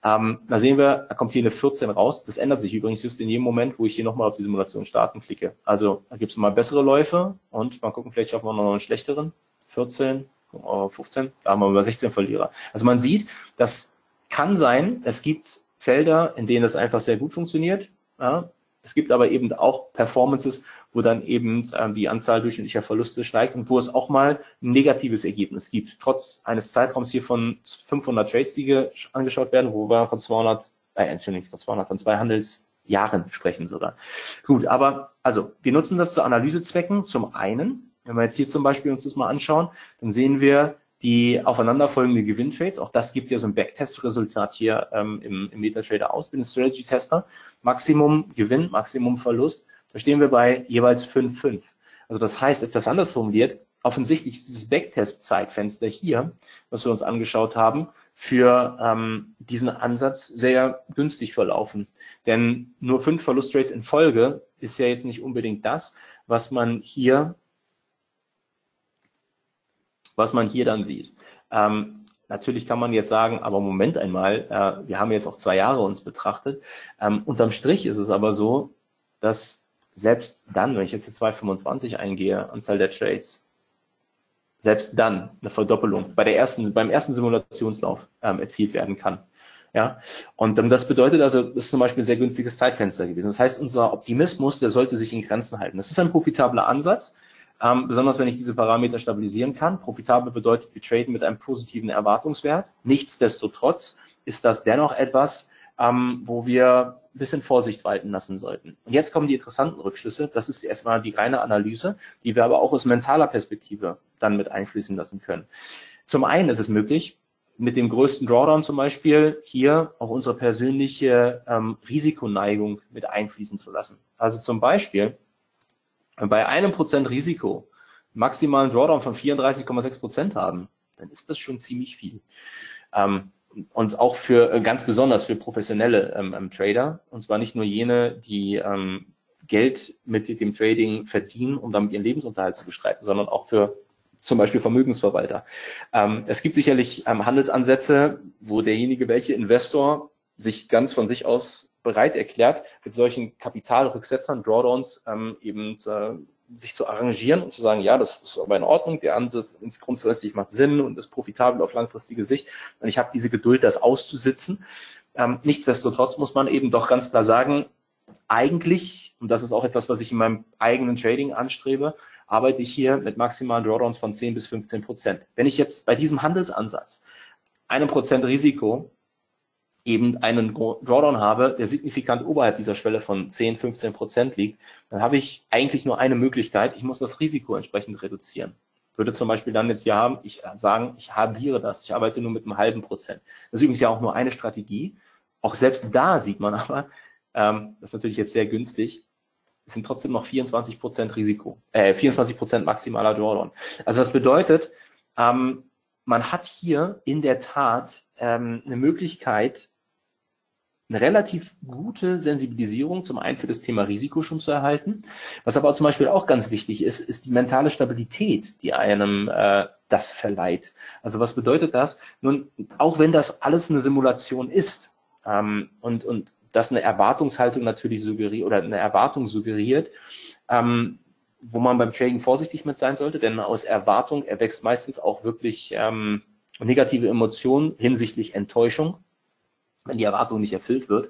ähm, da sehen wir, da kommt hier eine 14 raus. Das ändert sich übrigens just in jedem Moment, wo ich hier nochmal auf die Simulation starten klicke. Also da gibt es mal bessere Läufe und mal gucken, vielleicht schaffen wir noch einen schlechteren. 14, 15, da haben wir über 16 Verlierer. Also man sieht, das kann sein, es gibt Felder, in denen das einfach sehr gut funktioniert. Ja, es gibt aber eben auch Performances, wo dann eben äh, die Anzahl durchschnittlicher Verluste steigt und wo es auch mal ein negatives Ergebnis gibt. Trotz eines Zeitraums hier von 500 Trades, die angeschaut werden, wo wir von 200, äh, Entschuldigung, von 200, von zwei Handelsjahren sprechen sogar. Gut, aber also wir nutzen das zu Analysezwecken. Zum einen, wenn wir jetzt hier zum Beispiel uns das mal anschauen, dann sehen wir, die aufeinanderfolgende Gewinntrades. Auch das gibt ja so ein Backtest-Resultat hier ähm, im, im MetaTrader aus, bin ein Strategy-Tester. Maximum Gewinn, Maximum Verlust. Da stehen wir bei jeweils 5,5. Also das heißt, etwas anders formuliert, offensichtlich ist dieses Backtest-Zeitfenster hier, was wir uns angeschaut haben, für ähm, diesen Ansatz sehr günstig verlaufen. Denn nur fünf Verlustrates in Folge ist ja jetzt nicht unbedingt das, was man hier, was man hier dann sieht. Ähm, natürlich kann man jetzt sagen, aber Moment einmal, äh, wir haben jetzt auch zwei Jahre uns betrachtet. Ähm, unterm Strich ist es aber so, dass selbst dann, wenn ich jetzt hier 225 eingehe, Anzahl der Trades, selbst dann eine Verdoppelung bei der ersten, beim ersten Simulationslauf ähm, erzielt werden kann. Ja, und ähm, das bedeutet also, das ist zum Beispiel ein sehr günstiges Zeitfenster gewesen. Das heißt, unser Optimismus, der sollte sich in Grenzen halten. Das ist ein profitabler Ansatz, ähm, besonders wenn ich diese Parameter stabilisieren kann. Profitabel bedeutet, wir traden mit einem positiven Erwartungswert. Nichtsdestotrotz ist das dennoch etwas, ähm, wo wir ein bisschen Vorsicht walten lassen sollten. Und jetzt kommen die interessanten Rückschlüsse. Das ist erstmal die reine Analyse, die wir aber auch aus mentaler Perspektive dann mit einfließen lassen können. Zum einen ist es möglich, mit dem größten Drawdown zum Beispiel hier auch unsere persönliche ähm, Risikoneigung mit einfließen zu lassen. Also zum Beispiel bei einem Prozent Risiko maximalen Drawdown von 34,6 Prozent haben, dann ist das schon ziemlich viel. Ähm, und auch für äh, ganz besonders für professionelle ähm, ähm, Trader, und zwar nicht nur jene, die ähm, Geld mit dem Trading verdienen, um damit ihren Lebensunterhalt zu bestreiten, sondern auch für zum Beispiel Vermögensverwalter. Ähm, es gibt sicherlich ähm, Handelsansätze, wo derjenige, welche Investor sich ganz von sich aus bereit erklärt, mit solchen Kapitalrücksetzern, Drawdowns ähm, eben äh, sich zu arrangieren und zu sagen, ja, das ist aber in Ordnung, der Ansatz ins grundsätzlich macht Sinn und ist profitabel auf langfristige Sicht und ich habe diese Geduld, das auszusitzen. Ähm, nichtsdestotrotz muss man eben doch ganz klar sagen, eigentlich, und das ist auch etwas, was ich in meinem eigenen Trading anstrebe, arbeite ich hier mit maximalen Drawdowns von 10 bis 15 Prozent. Wenn ich jetzt bei diesem Handelsansatz einem Prozent Risiko eben einen Drawdown habe, der signifikant oberhalb dieser Schwelle von 10, 15 Prozent liegt, dann habe ich eigentlich nur eine Möglichkeit. Ich muss das Risiko entsprechend reduzieren. Würde zum Beispiel dann jetzt ja haben, ich sagen, ich halbiere das, ich arbeite nur mit einem halben Prozent. Das ist übrigens ja auch nur eine Strategie. Auch selbst da sieht man aber, ähm, das ist natürlich jetzt sehr günstig, es sind trotzdem noch 24 Prozent Risiko, äh, 24 Prozent maximaler Drawdown. Also das bedeutet, ähm, man hat hier in der Tat ähm, eine Möglichkeit, eine relativ gute Sensibilisierung zum einen für das Thema Risiko schon zu erhalten. Was aber zum Beispiel auch ganz wichtig ist, ist die mentale Stabilität, die einem äh, das verleiht. Also was bedeutet das? Nun, auch wenn das alles eine Simulation ist ähm, und, und das eine Erwartungshaltung natürlich suggeriert oder eine Erwartung suggeriert, ähm, wo man beim Trading vorsichtig mit sein sollte, denn aus Erwartung erwächst meistens auch wirklich ähm, negative Emotionen hinsichtlich Enttäuschung wenn die Erwartung nicht erfüllt wird.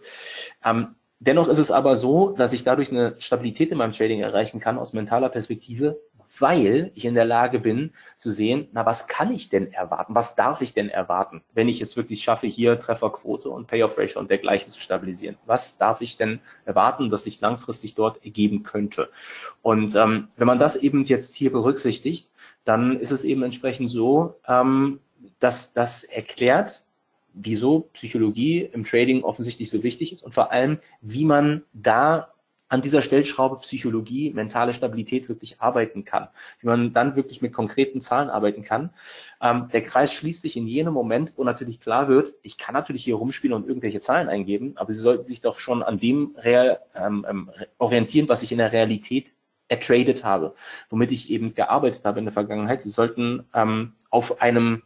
Ähm, dennoch ist es aber so, dass ich dadurch eine Stabilität in meinem Trading erreichen kann aus mentaler Perspektive, weil ich in der Lage bin zu sehen, na, was kann ich denn erwarten? Was darf ich denn erwarten, wenn ich es wirklich schaffe, hier Trefferquote und Payoff Ratio und dergleichen zu stabilisieren? Was darf ich denn erwarten, dass sich langfristig dort ergeben könnte? Und ähm, wenn man das eben jetzt hier berücksichtigt, dann ist es eben entsprechend so, ähm, dass das erklärt, wieso Psychologie im Trading offensichtlich so wichtig ist und vor allem, wie man da an dieser Stellschraube Psychologie, mentale Stabilität wirklich arbeiten kann, wie man dann wirklich mit konkreten Zahlen arbeiten kann. Ähm, der Kreis schließt sich in jenem Moment, wo natürlich klar wird, ich kann natürlich hier rumspielen und irgendwelche Zahlen eingeben, aber Sie sollten sich doch schon an dem real, ähm, ähm orientieren, was ich in der Realität ertradet habe, womit ich eben gearbeitet habe in der Vergangenheit. Sie sollten ähm, auf einem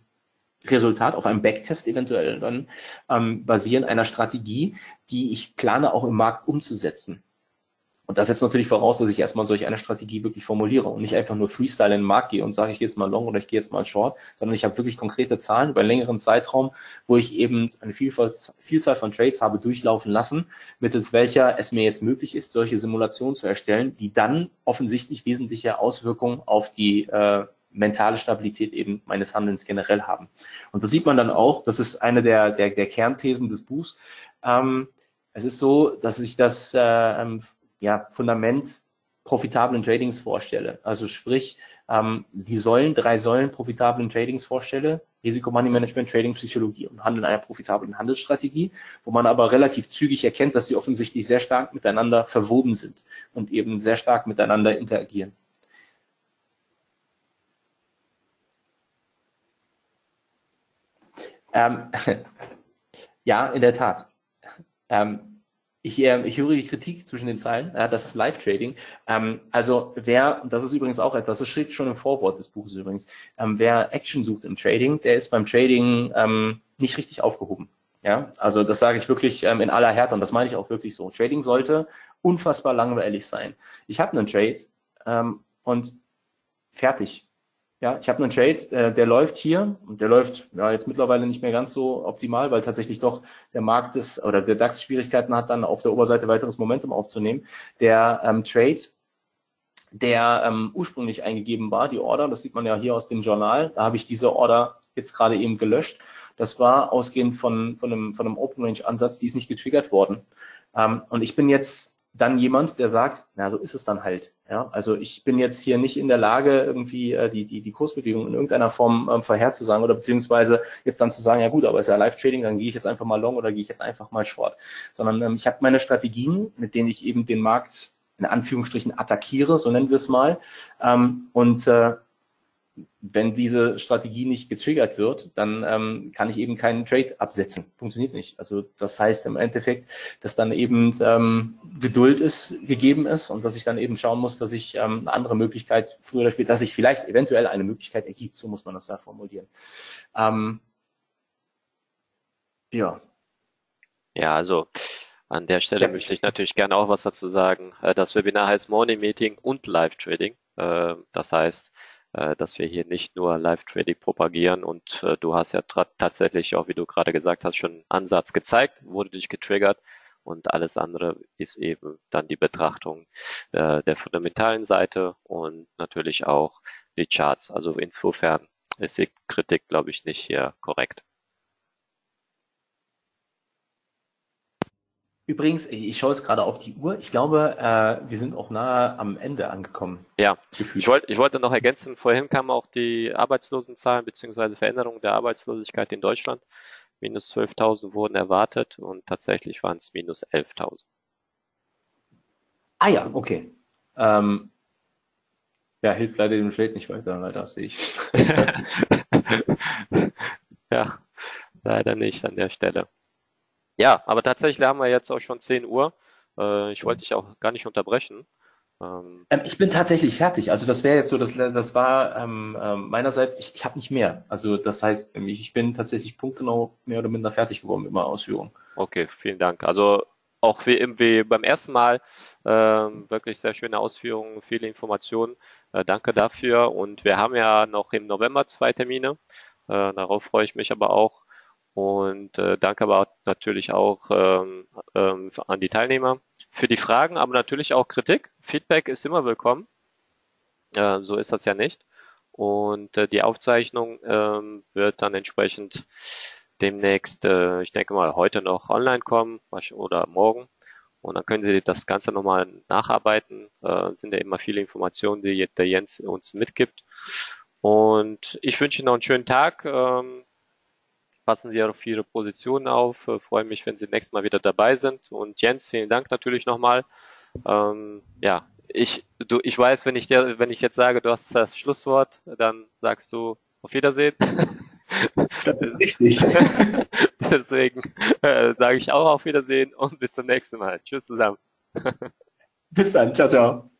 Resultat, auf einem Backtest eventuell dann ähm, basieren einer Strategie, die ich plane auch im Markt umzusetzen. Und das setzt natürlich voraus, dass ich erstmal solch eine Strategie wirklich formuliere und nicht einfach nur Freestyle in den Markt gehe und sage, ich gehe jetzt mal long oder ich gehe jetzt mal short, sondern ich habe wirklich konkrete Zahlen über einen längeren Zeitraum, wo ich eben eine Vielzahl von Trades habe durchlaufen lassen, mittels welcher es mir jetzt möglich ist, solche Simulationen zu erstellen, die dann offensichtlich wesentliche Auswirkungen auf die äh, mentale Stabilität eben meines Handelns generell haben. Und das sieht man dann auch, das ist eine der, der, der Kernthesen des Buchs. Ähm, es ist so, dass ich das äh, ja, Fundament profitablen Tradings vorstelle. Also sprich, ähm, die Säulen, drei Säulen profitablen Tradings vorstelle. Risiko Money Management, Trading, Psychologie und Handeln einer profitablen Handelsstrategie, wo man aber relativ zügig erkennt, dass sie offensichtlich sehr stark miteinander verwoben sind und eben sehr stark miteinander interagieren. Ähm, ja, in der Tat. Ähm, ich, äh, ich höre die Kritik zwischen den Zeilen, äh, das ist Live-Trading. Ähm, also wer, das ist übrigens auch etwas, das steht schon im Vorwort des Buches übrigens, ähm, wer Action sucht im Trading, der ist beim Trading ähm, nicht richtig aufgehoben. Ja, also das sage ich wirklich ähm, in aller Härte und das meine ich auch wirklich so. Trading sollte unfassbar langweilig sein. Ich habe einen Trade und fertig. Ja, ich habe einen Trade, äh, der läuft hier und der läuft ja jetzt mittlerweile nicht mehr ganz so optimal, weil tatsächlich doch der Markt ist oder der DAX Schwierigkeiten hat, dann auf der Oberseite weiteres Momentum aufzunehmen. Der ähm, Trade, der ähm, ursprünglich eingegeben war, die Order, das sieht man ja hier aus dem Journal, da habe ich diese Order jetzt gerade eben gelöscht. Das war ausgehend von, von einem, von einem Open Range Ansatz, die ist nicht getriggert worden. Ähm, und ich bin jetzt dann jemand, der sagt, na, so ist es dann halt. Ja, also ich bin jetzt hier nicht in der Lage, irgendwie äh, die, die, die Kursbewegung in irgendeiner Form ähm, vorherzusagen oder beziehungsweise jetzt dann zu sagen, ja gut, aber ist ja Live-Trading, dann gehe ich jetzt einfach mal long oder gehe ich jetzt einfach mal short. Sondern ähm, ich habe meine Strategien, mit denen ich eben den Markt in Anführungsstrichen attackiere, so nennen wir es mal. Ähm, und äh, wenn diese Strategie nicht getriggert wird, dann ähm, kann ich eben keinen Trade absetzen. Funktioniert nicht. Also das heißt im Endeffekt, dass dann eben ähm, Geduld ist, gegeben ist und dass ich dann eben schauen muss, dass ich ähm, eine andere Möglichkeit früher oder später, dass sich vielleicht eventuell eine Möglichkeit ergibt. So muss man das da formulieren. Ähm, ja. Ja, also an der Stelle ja. möchte ich natürlich gerne auch was dazu sagen. Äh, das Webinar heißt Morning Meeting und Live Trading. Äh, das heißt, dass wir hier nicht nur Live-Trading propagieren und äh, du hast ja tatsächlich auch, wie du gerade gesagt hast, schon einen Ansatz gezeigt, wurde dich getriggert und alles andere ist eben dann die Betrachtung äh, der fundamentalen Seite und natürlich auch die Charts. Also insofern ist die Kritik, glaube ich, nicht hier korrekt. Übrigens, ich schaue jetzt gerade auf die Uhr. Ich glaube, äh, wir sind auch nahe am Ende angekommen. Ja, ich wollte, ich wollte noch ergänzen, vorhin kamen auch die Arbeitslosenzahlen bzw. Veränderung der Arbeitslosigkeit in Deutschland. Minus 12.000 wurden erwartet und tatsächlich waren es minus 11.000. Ah ja, okay. Ähm, ja, hilft leider dem Trade nicht weiter, leider sehe ich. ja, leider nicht an der Stelle. Ja, aber tatsächlich haben wir jetzt auch schon 10 Uhr. Äh, ich wollte dich auch gar nicht unterbrechen. Ähm, ähm, ich bin tatsächlich fertig. Also das wäre jetzt so, das, das war ähm, ähm, meinerseits, ich, ich habe nicht mehr. Also das heißt, ich bin tatsächlich punktgenau mehr oder minder fertig geworden mit meiner Ausführung. Okay, vielen Dank. Also auch wie, wie beim ersten Mal ähm, wirklich sehr schöne Ausführungen, viele Informationen. Äh, danke dafür. Und wir haben ja noch im November zwei Termine. Äh, darauf freue ich mich aber auch. Und äh, danke aber natürlich auch ähm, ähm, an die Teilnehmer für die Fragen, aber natürlich auch Kritik. Feedback ist immer willkommen. Äh, so ist das ja nicht. Und äh, die Aufzeichnung ähm, wird dann entsprechend demnächst, äh, ich denke mal, heute noch online kommen oder morgen. Und dann können Sie das Ganze nochmal nacharbeiten. Äh, sind ja immer viele Informationen, die der Jens uns mitgibt. Und ich wünsche Ihnen noch einen schönen Tag. Ähm, passen Sie auf Ihre Position auf. Äh, freue mich, wenn Sie nächstes Mal wieder dabei sind. Und Jens, vielen Dank natürlich nochmal. Ähm, ja, ich, du, ich weiß, wenn ich dir, wenn ich jetzt sage, du hast das Schlusswort, dann sagst du auf Wiedersehen. Das ist richtig. Deswegen äh, sage ich auch auf Wiedersehen und bis zum nächsten Mal. Tschüss zusammen. Bis dann. Ciao, ciao.